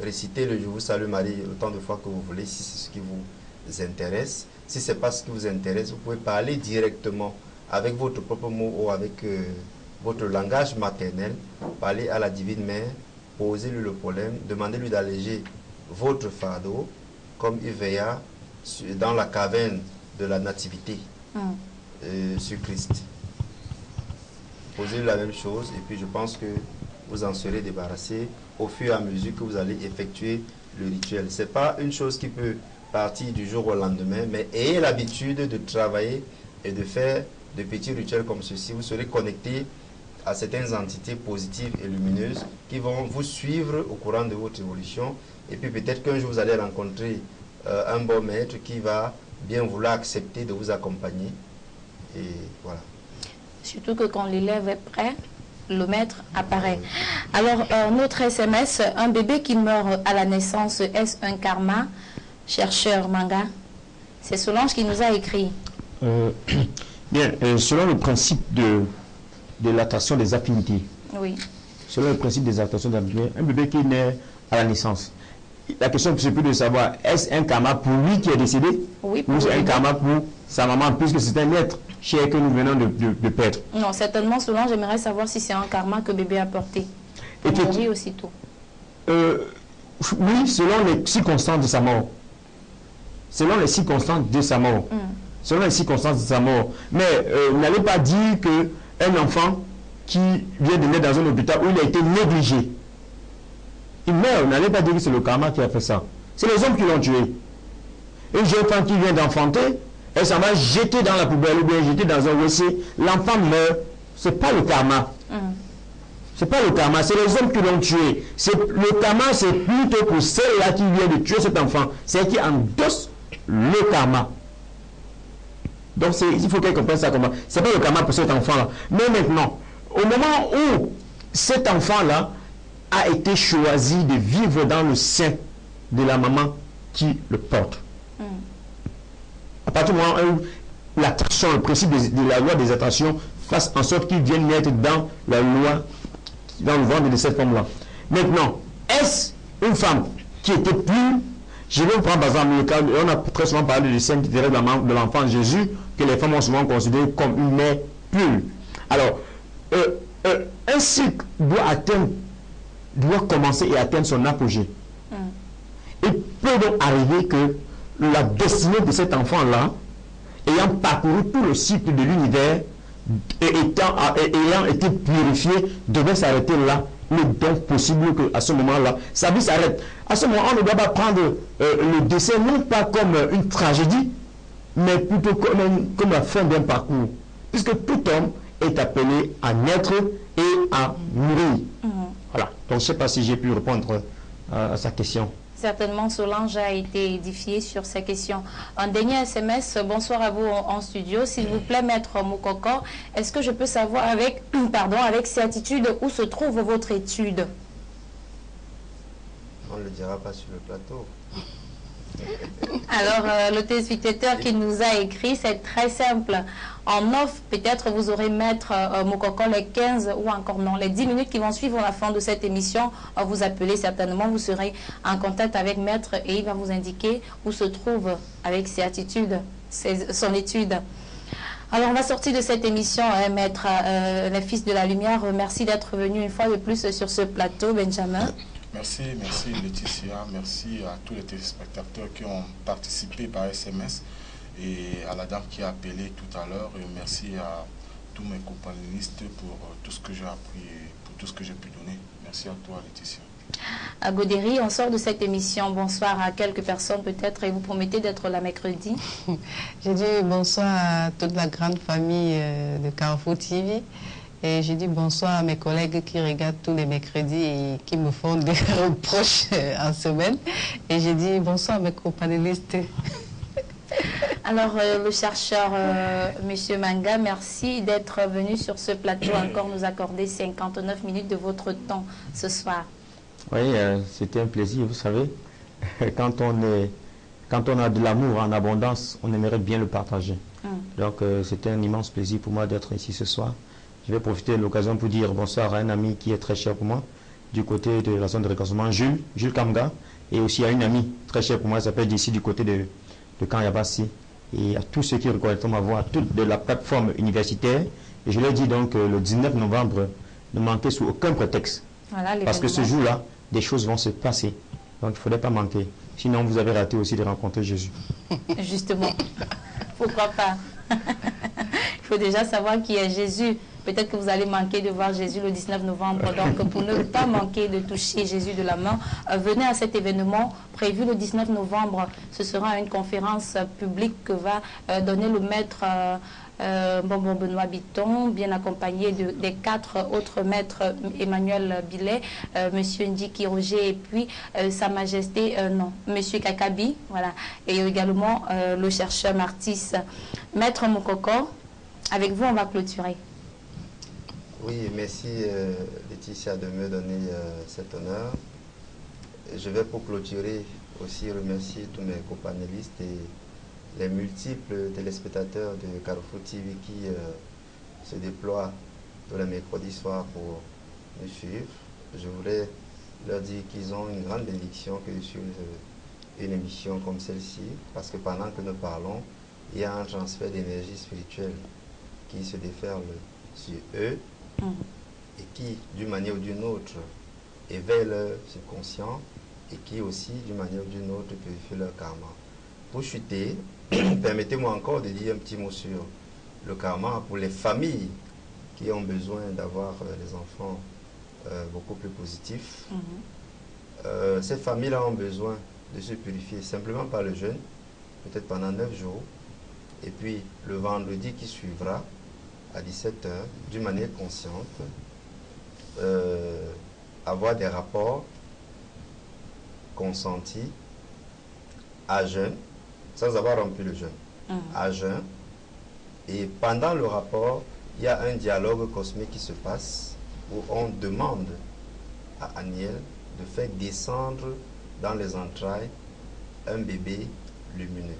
[SPEAKER 3] récitez le Je vous salue Marie autant de fois que vous voulez, si c'est ce qui vous intéresse. Si ce n'est pas ce qui vous intéresse, vous pouvez parler directement avec votre propre mot ou avec euh, votre langage maternel. Parlez à la divine mère, posez-lui le problème, demandez-lui d'alléger votre fardeau, comme il veilla dans la caverne de la nativité
[SPEAKER 1] Mm.
[SPEAKER 3] euh, sur Christ. Posez la même chose et puis je pense que vous en serez débarrassé au fur et à mesure que vous allez effectuer le rituel. Ce n'est pas une chose qui peut partir du jour au lendemain, mais ayez l'habitude de travailler et de faire de petits rituels comme ceci. Vous serez connecté à certaines entités positives et lumineuses qui vont vous suivre au courant de votre évolution. Et puis peut-être qu'un jour vous allez rencontrer euh, un bon maître qui va bien vouloir accepter de vous accompagner. Et voilà.
[SPEAKER 1] Surtout que quand l'élève est prêt, le maître apparaît. Alors, euh, notre SMS, un bébé qui meurt à la naissance, est-ce un karma Chercheur manga? C'est Solange qui nous a écrit.
[SPEAKER 5] Euh, bien, euh, selon le principe de, de l'attraction des affinités,
[SPEAKER 1] Oui.
[SPEAKER 5] selon le principe des attractions des affinités, un bébé qui naît à la naissance, la question c'est plus de savoir est-ce un karma pour lui qui est décédé
[SPEAKER 1] Oui,
[SPEAKER 5] ou
[SPEAKER 1] pour
[SPEAKER 5] c'est un karma pour sa maman, puisque c'est un être cher que nous venons de, de, de perdre?
[SPEAKER 1] Non, certainement, Solange, j'aimerais savoir si c'est un karma que bébé a porté.
[SPEAKER 5] Effecti-
[SPEAKER 1] mourir aussitôt.
[SPEAKER 5] Euh, oui, selon les circonstances de sa mort. Selon les circonstances de sa mort.
[SPEAKER 1] Mm.
[SPEAKER 5] Selon les circonstances de sa mort. Mais euh, n'allez pas dire que un enfant qui vient de naître dans un hôpital où il a été négligé, il meurt. N'allez pas dire que c'est le karma qui a fait ça. C'est les hommes qui l'ont tué. Une jeune femme qui vient d'enfanter, elle s'en va jeter dans la poubelle ou bien jeter dans un WC. L'enfant meurt. C'est pas le karma.
[SPEAKER 1] Mm.
[SPEAKER 5] C'est pas le karma, c'est les hommes qui l'ont tué. C'est le karma, c'est plutôt pour celle-là qui vient de tuer cet enfant, c'est qui endosse le karma. Donc il faut qu'elle comprenne ça comment. C'est pas le karma pour cet enfant-là. Mais maintenant, au moment où cet enfant-là a été choisi de vivre dans le sein de la maman qui le porte.
[SPEAKER 1] Mm.
[SPEAKER 5] À partir du moment où l'attraction, le principe de, de la loi des attractions fasse en sorte qu'il vienne naître dans la loi, dans le ventre de cette femme-là. Maintenant, est-ce une femme qui était pure Je vais vous prendre par exemple le cas, on a très souvent parlé Thérèse de la- de l'enfant Jésus, que les femmes ont souvent considéré comme une mère pure. Alors, euh, euh, un cycle doit atteindre, doit commencer et atteindre son apogée. Il peut donc arriver que la destinée de cet enfant-là, ayant parcouru tout le cycle de l'univers et étant, ayant été purifié, devait s'arrêter là. Il est donc possible qu'à ce moment-là, sa vie s'arrête. À ce moment, on ne doit pas prendre euh, le décès non pas comme euh, une tragédie, mais plutôt comme, comme la fin d'un parcours. Puisque tout homme est appelé à naître et à mourir. Voilà. Donc, je ne sais pas si j'ai pu répondre à, sa question.
[SPEAKER 1] Certainement, Solange a été édifié sur ces questions. Un dernier SMS, bonsoir à vous en, studio. S'il vous plaît, Maître Moukoko, est-ce que je peux savoir avec, pardon, avec certitude où se trouve votre étude?
[SPEAKER 3] On ne le dira pas sur le plateau.
[SPEAKER 1] Alors, euh, le téléspectateur qui nous a écrit, c'est très simple. En offre, peut-être vous aurez mettre euh, Mokoko les 15 ou encore non, les 10 minutes qui vont suivre la fin de cette émission. Euh, vous appelez certainement, vous serez en contact avec Maître et il va vous indiquer où se trouve avec certitude son étude. Alors, on va sortir de cette émission, hein, Maître, les Fils de la Lumière. Merci d'être venu une fois de plus sur ce plateau, Benjamin.
[SPEAKER 4] Merci, merci Laetitia, merci à tous les téléspectateurs qui ont participé par SMS et à la dame qui a appelé tout à l'heure. Et merci à tous mes compagnonnistes pour euh, tout ce que j'ai appris et pour tout ce que j'ai pu donner. Merci à toi Laetitia.
[SPEAKER 1] À Godéry, on sort de cette émission. Bonsoir à quelques personnes peut-être et vous promettez d'être là mercredi.
[SPEAKER 6] J'ai dit bonsoir à toute la grande famille euh, de Carrefour TV. Et j'ai dit bonsoir à mes collègues qui regardent tous les mercredis et qui me font des reproches euh, en semaine. Et j'ai dit bonsoir à mes companélistes.
[SPEAKER 1] Alors, euh, le chercheur euh, Monsieur Manga, merci d'être venu sur ce plateau, encore nous accorder 59 minutes de votre temps ce soir.
[SPEAKER 5] Oui, c'était un plaisir, vous savez. Quand on, est, quand on a de l'amour en abondance, on aimerait bien le partager. Hum. Donc, c'était un immense plaisir pour moi d'être ici ce soir. Je vais profiter de l'occasion pour dire bonsoir à un ami qui est très cher pour moi, du côté de la zone de reclassement, Jules, Jules Kamga, et aussi à une amie très chère pour moi, elle s'appelle d'ici du côté de, de et à tous ceux qui reconnaissent ma voix, toute de la plateforme universitaire. Et je leur dis donc que le 19 novembre, ne manquez sous aucun prétexte. parce que ce jour-là, des choses vont se passer. Donc il ne faudrait pas manquer. Sinon, vous avez raté aussi de rencontrer Jésus.
[SPEAKER 1] Justement. Pourquoi pas? Il faut déjà savoir qui est Jésus. Peut-être que vous allez manquer de voir Jésus le 19 novembre. Donc, pour ne pas manquer de toucher Jésus de la main, euh, venez à cet événement prévu le 19 novembre. Ce sera une conférence publique que va euh, donner le maître euh, Bonbon Benoît Biton, bien accompagné de, des quatre autres maîtres, Emmanuel Billet, Monsieur Ndiki Roger et puis Sa Majesté, non, Monsieur Kakabi, voilà, et également le chercheur Martis. Maître Mokoko, avec vous, on va clôturer.
[SPEAKER 3] Oui, merci euh, Laetitia de me donner euh, cet honneur. Je vais pour clôturer aussi remercier tous mes copanélistes et les multiples téléspectateurs de Carrefour TV qui euh, se déploient tous les mercredis soirs pour me suivre. Je voudrais leur dire qu'ils ont une grande bénédiction que de suivre une émission comme celle-ci, parce que pendant que nous parlons, il y a un transfert d'énergie spirituelle qui se déferle sur eux et qui, d'une manière ou d'une autre, éveille leur subconscient et qui aussi, d'une manière ou d'une autre, purifie leur karma. Pour chuter, permettez-moi encore de dire un petit mot sur le karma pour les familles qui ont besoin d'avoir euh, des enfants euh, beaucoup plus positifs. Mhm. Euh, ces familles-là ont besoin de se purifier simplement par le jeûne, peut-être pendant neuf jours. Et puis le vendredi qui suivra, à 17h, d'une manière consciente, euh, avoir des rapports consentis à jeun, sans avoir rompu le jeûne, mhm. à jeun. Et pendant le rapport, il y a un dialogue cosmique qui se passe où on demande à Aniel de faire descendre dans les entrailles un bébé lumineux.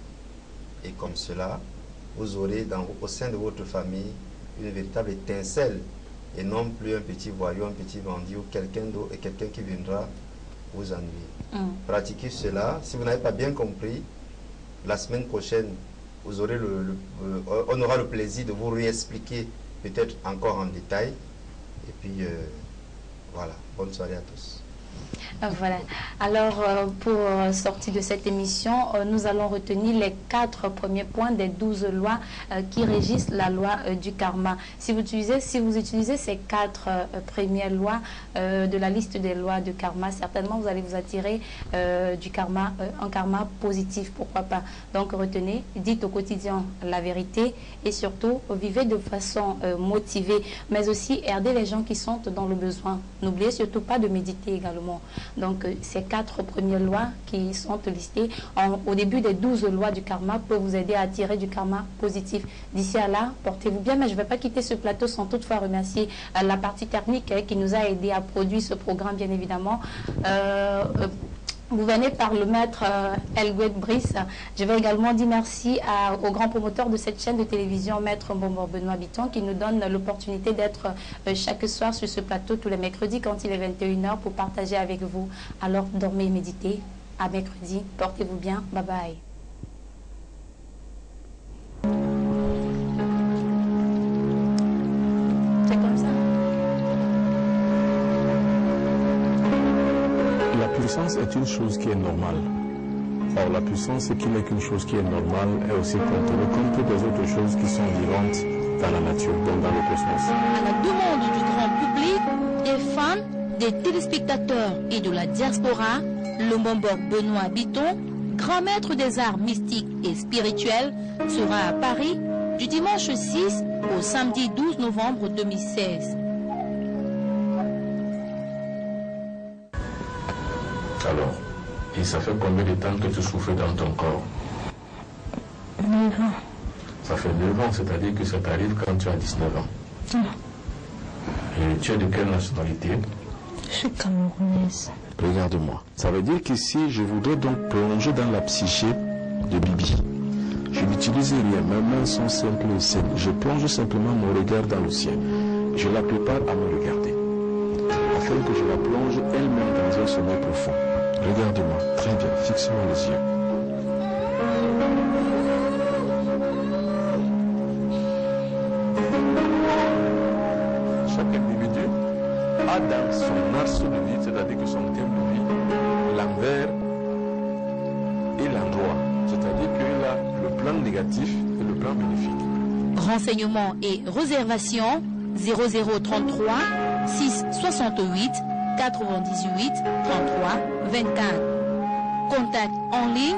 [SPEAKER 3] Et comme cela, vous aurez dans, au sein de votre famille une véritable étincelle et non plus un petit voyou, un petit bandit ou quelqu'un d'autre et quelqu'un qui viendra vous ennuyer. Mm. Pratiquez cela. Si vous n'avez pas bien compris, la semaine prochaine, vous aurez le, euh, on aura le plaisir de vous réexpliquer peut-être encore en détail. Et puis, euh, voilà. Bonne soirée à tous.
[SPEAKER 1] Euh, voilà. Alors, euh, pour euh, sortir de cette émission, nous allons retenir les quatre premiers points des douze lois qui régissent la loi du karma. Si vous utilisez, si vous utilisez ces quatre premières lois de la liste des lois de karma, certainement vous allez vous attirer du karma, un karma positif, pourquoi pas. Donc, retenez, dites au quotidien la vérité et surtout, vivez de façon motivée, mais aussi aidez les gens qui sont dans le besoin. N'oubliez surtout pas de méditer également
[SPEAKER 10] Donc, ces quatre premières lois qui sont listées au début des douze lois du karma peuvent vous aider à attirer du karma positif. D'ici à là, portez-vous bien, mais je ne vais pas quitter ce plateau sans toutefois remercier la partie technique hein, qui nous a aidé à produire ce programme, bien évidemment. Vous venez par le maître euh, Elguet Brice. Je vais également dire merci au grand promoteur de cette chaîne de télévision, maître Mbombo Benoît Biton, qui nous donne l'opportunité d'être euh, chaque soir sur ce plateau tous les mercredis quand il est 21h pour partager avec vous. Alors dormez et méditez. À mercredi. Portez-vous bien. Bye bye.
[SPEAKER 8] Puissance est une chose qui est normale. Or, la puissance qui n'est qu'une chose qui est normale est aussi contenue comme toutes les autres choses qui sont vivantes dans la nature, donc dans le cosmos.
[SPEAKER 1] À la demande du grand public, des fans, des téléspectateurs et de la diaspora, le Mombok Benoît Biton, grand maître des arts mystiques et spirituels, sera à Paris du dimanche 6 au samedi 12 novembre 2016.
[SPEAKER 8] Alors, et ça fait combien de temps que tu souffres dans ton corps?
[SPEAKER 11] 9 ans.
[SPEAKER 8] Ça fait 9 ans, c'est-à-dire que ça t'arrive quand tu as 19 ans. Et tu es de quelle nationalité?
[SPEAKER 11] Je suis camerounaise.
[SPEAKER 8] Regarde-moi. Ça veut dire qu'ici, je voudrais donc plonger dans la psyché de Bibi. Je n'utilise rien, mes mains sont simples et saines. Je plonge simplement mon regard dans le ciel. Je la prépare à me regarder, afin que je la plonge elle-même dans un sommeil profond. Regarde-moi, très bien, fixe-moi les yeux. Chaque individu a dans son arceau de vie, c'est-à-dire que son thème de vie, l'envers et l'endroit. C'est-à-dire qu'il a le plan négatif et le plan bénéfique.
[SPEAKER 1] Renseignements et réservations 0033 668 98 33 24. Contact en ligne.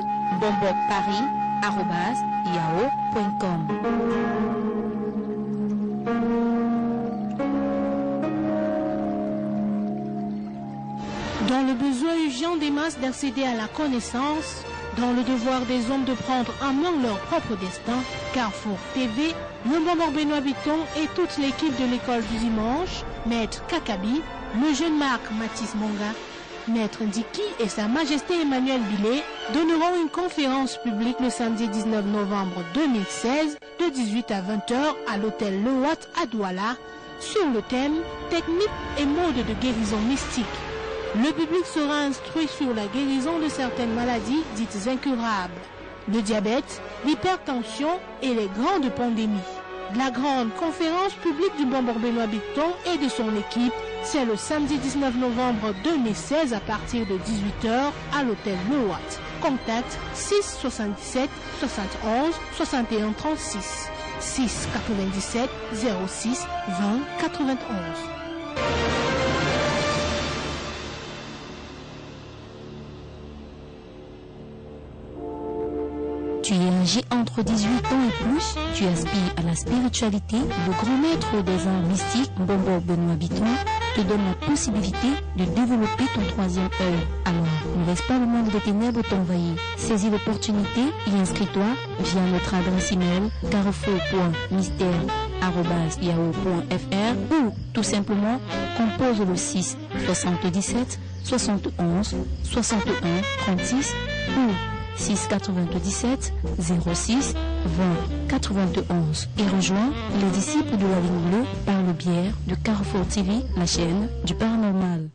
[SPEAKER 7] Dans le besoin urgent des masses d'accéder à la connaissance, dans le devoir des hommes de prendre en main leur propre destin, Carrefour TV, le moment Benoît Biton et toute l'équipe de l'école du dimanche, Maître Kakabi, le jeune Marc Mathis Monga, Maître Ndiki et Sa Majesté Emmanuel Billet donneront une conférence publique le samedi 19 novembre 2016 de 18 à 20 h à l'hôtel Le Watt à Douala sur le thème Technique et mode de guérison mystique. Le public sera instruit sur la guérison de certaines maladies dites incurables, le diabète, l'hypertension et les grandes pandémies. La grande conférence publique du Bonbon Benoît Bicton et de son équipe c'est le samedi 19 novembre 2016 à partir de 18h à l'hôtel Watt. Contact 6 77 71 61 36 6 97 06 20 91.
[SPEAKER 1] Âgé entre 18 ans et plus, tu aspires à la spiritualité, le grand maître des arts mystiques, Bobo Benoît Biton, te donne la possibilité de développer ton troisième œil. Alors, ne laisse pas le monde des ténèbres t'envahir. Saisis l'opportunité et inscris-toi via notre adresse email carrefour.mystère.yahoo.fr ou tout simplement compose le 6 77 71 61 36 ou 6 97 06 20 91 et rejoins les disciples de la ligne bleue par le biais de Carrefour TV, la chaîne du paranormal.